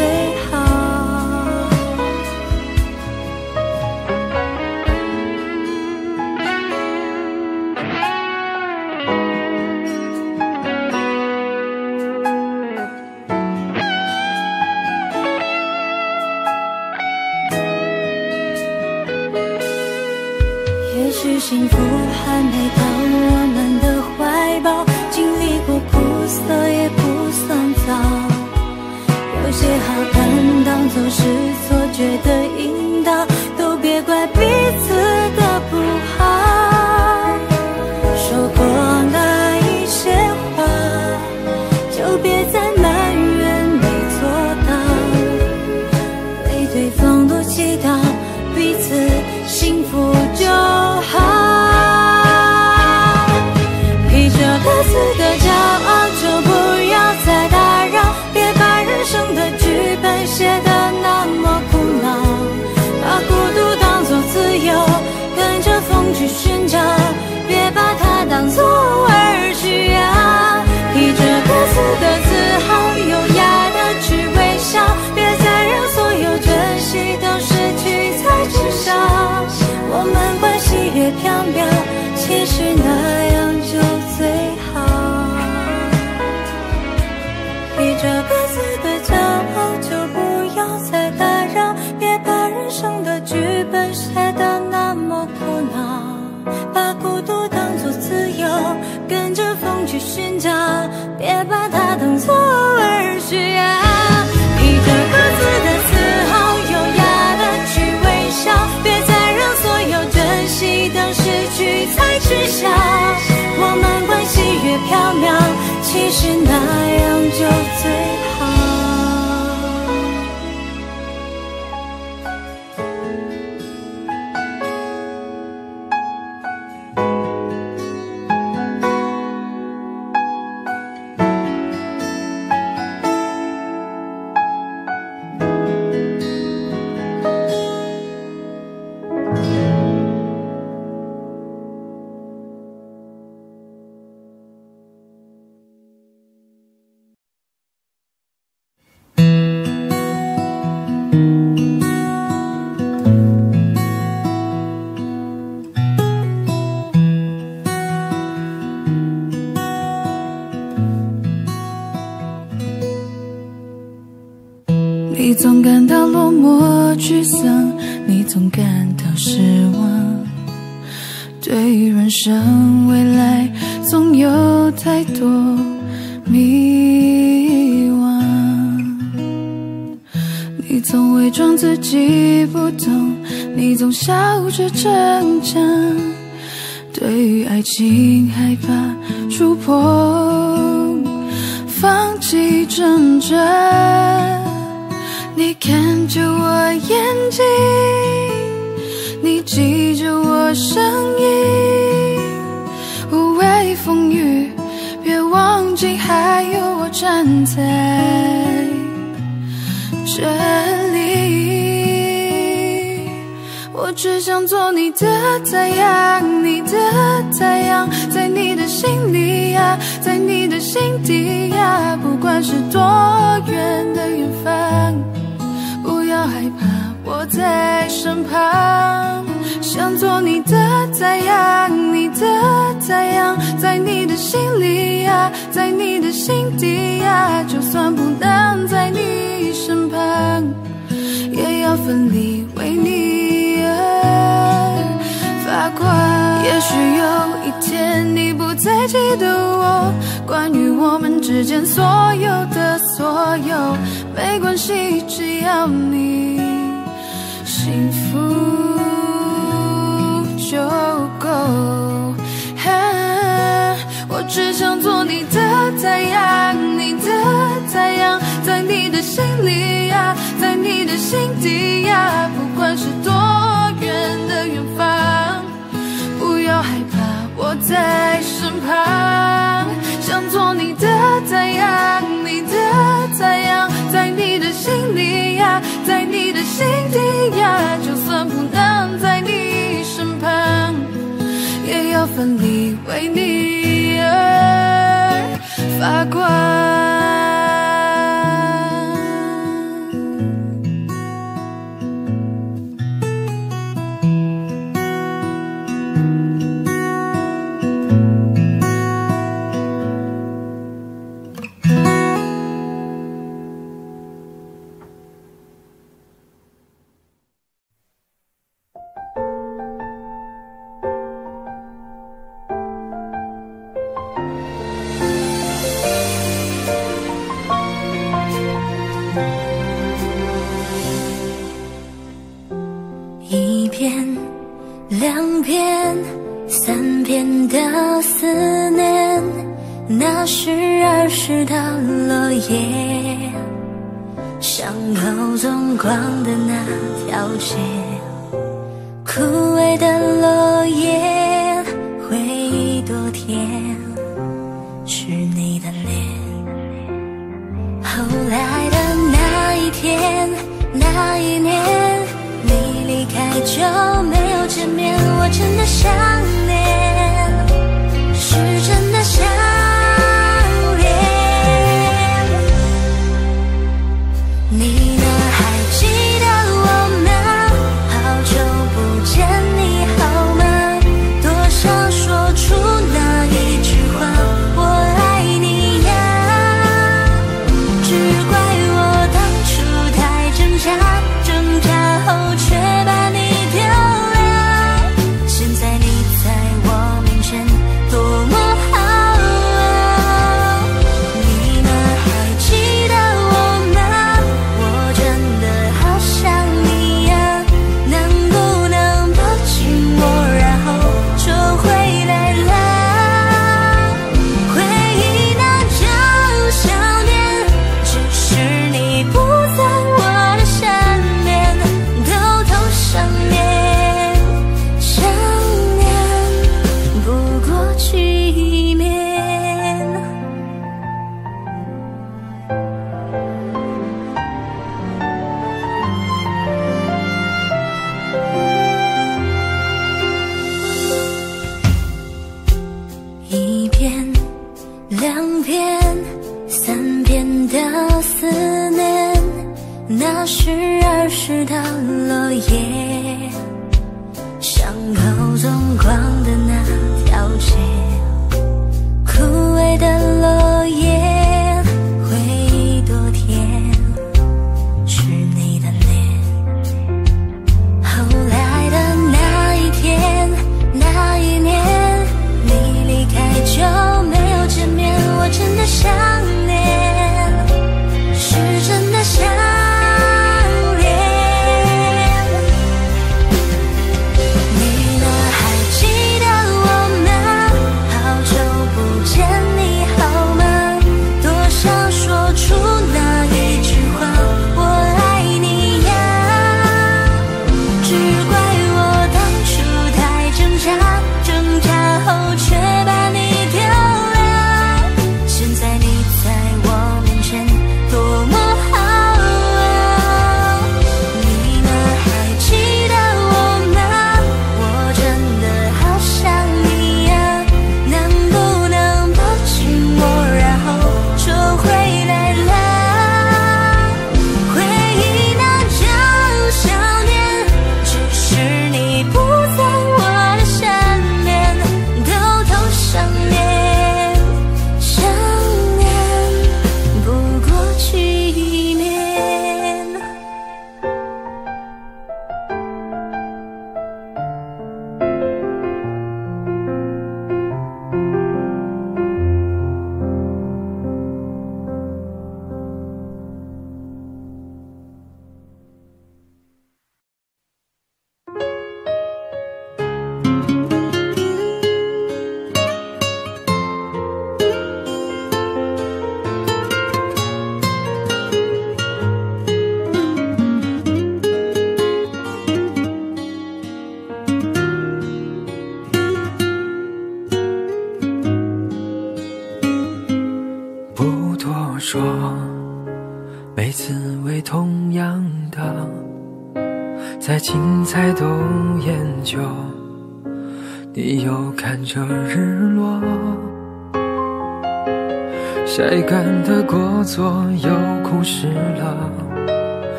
飘渺，其实那样就最好。披着各自的骄傲，就不要再打扰，别把人生的剧本写得那么苦恼，把孤独当作自由，跟着风去寻找，别把它当作儿需要。笑。我们关系越飘渺，其实那样就最好。生未来总有太多迷惘。你总伪装自己不懂，你总笑着逞强，对于爱情害怕触碰，放弃挣扎。你看着我眼睛，你记着我声音，忘记还有我站在这里。我只想做你的太阳，你的太阳，在你的心里呀，在你的心底呀，不管是多远的远方，不要害怕，我在身旁。想做你的太阳，你的太阳，在你的心里呀，在你的心底呀，就算不能在你身旁，也要奋力为你而发光。也许有一天你不再记得我，关于我们之间所有的所有，没关系，只要你幸福。就够。只想做你的太阳，你的太阳，在你的心里呀，在你的心底呀，不管是多远的远方，不要害怕，我在身旁。想做你的太阳，你的太阳，在你的心里呀，在你的心底呀，就算不能在你身旁，也要奋力为你而发光。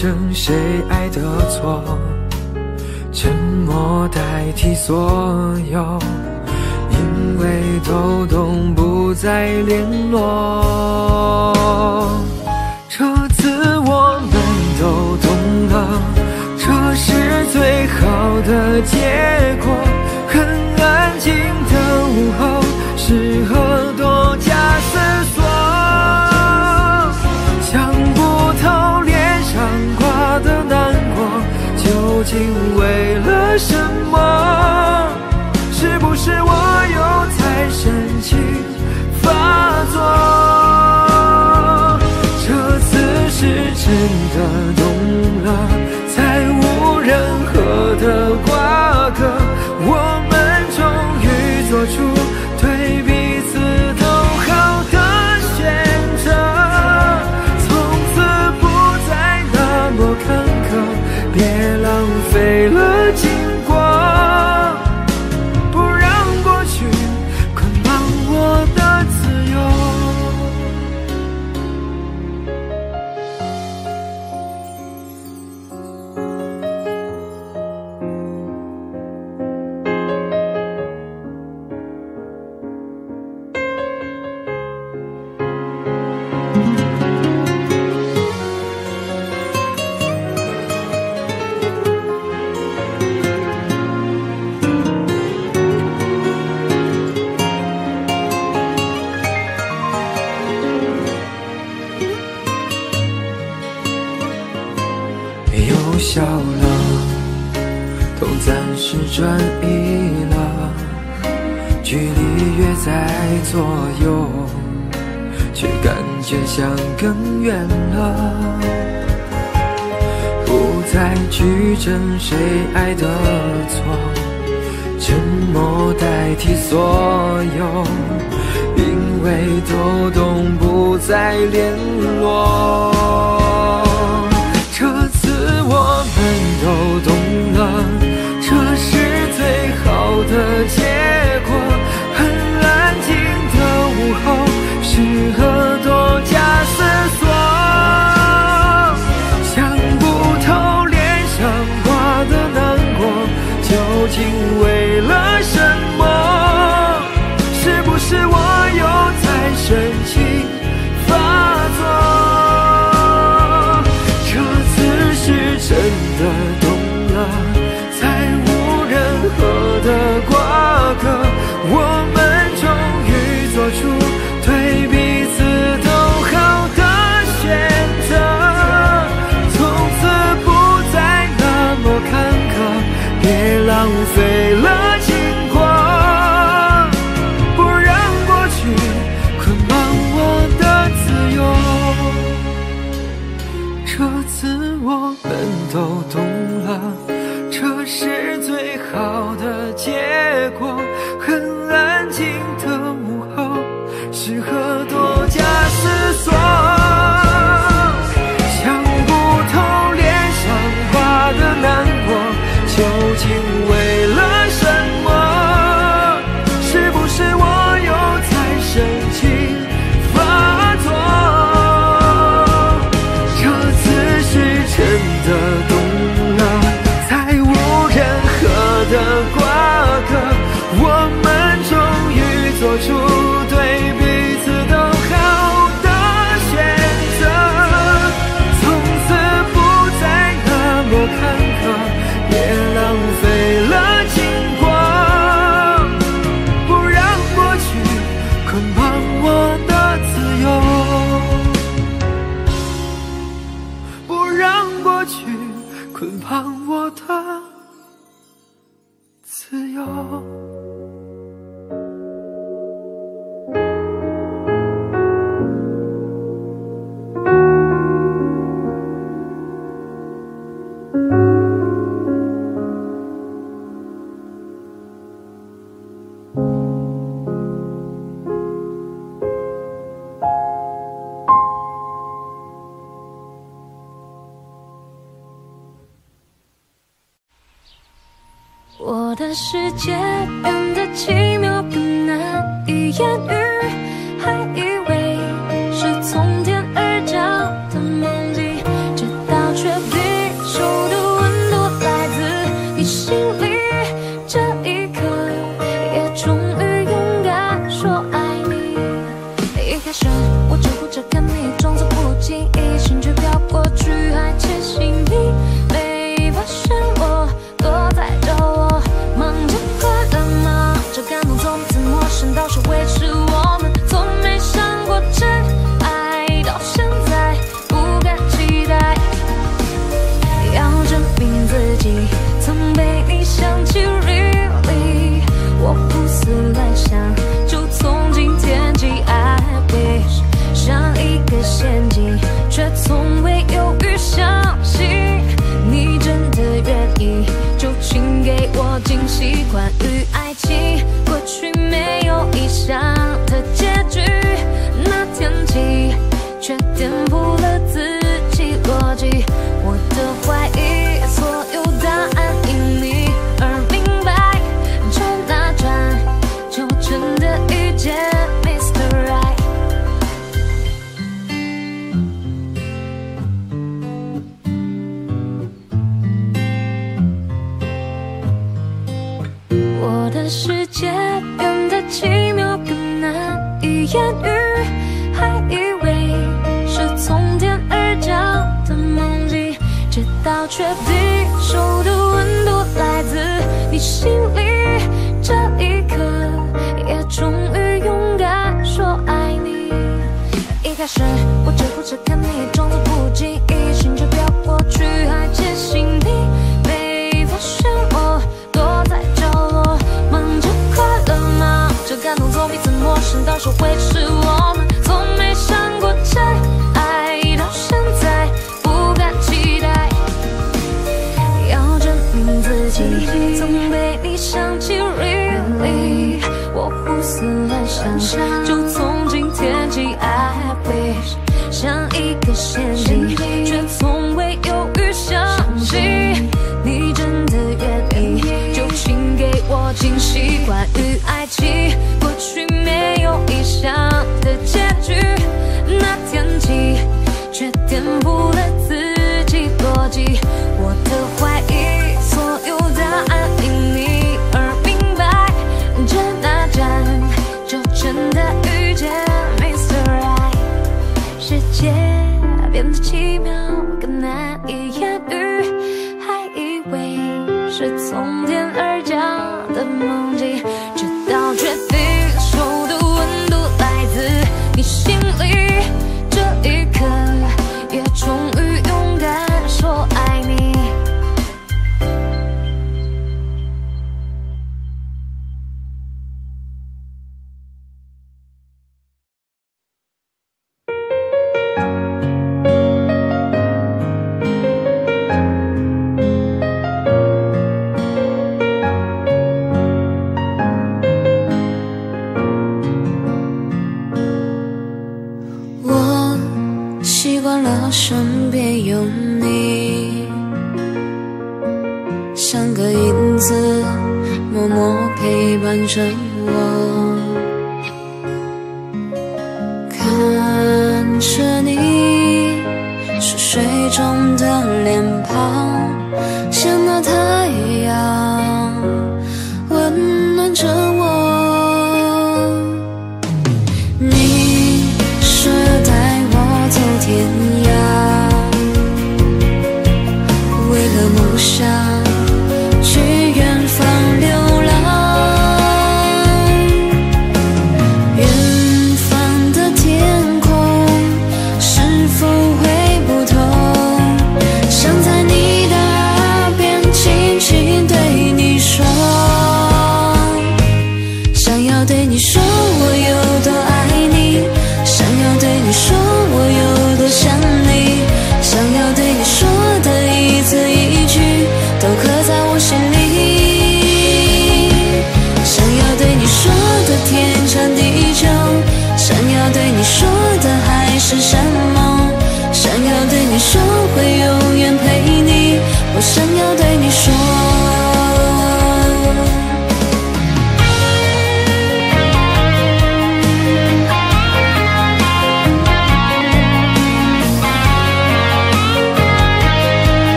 生谁爱的错沉默代替所有因为都懂不再联络。这次我们都懂了这是最好的结为了谁？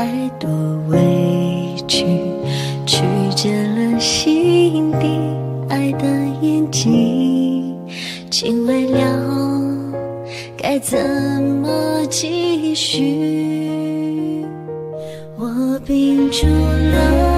太多委屈曲折了心底爱的印记情未了该怎么继续？我屏住了。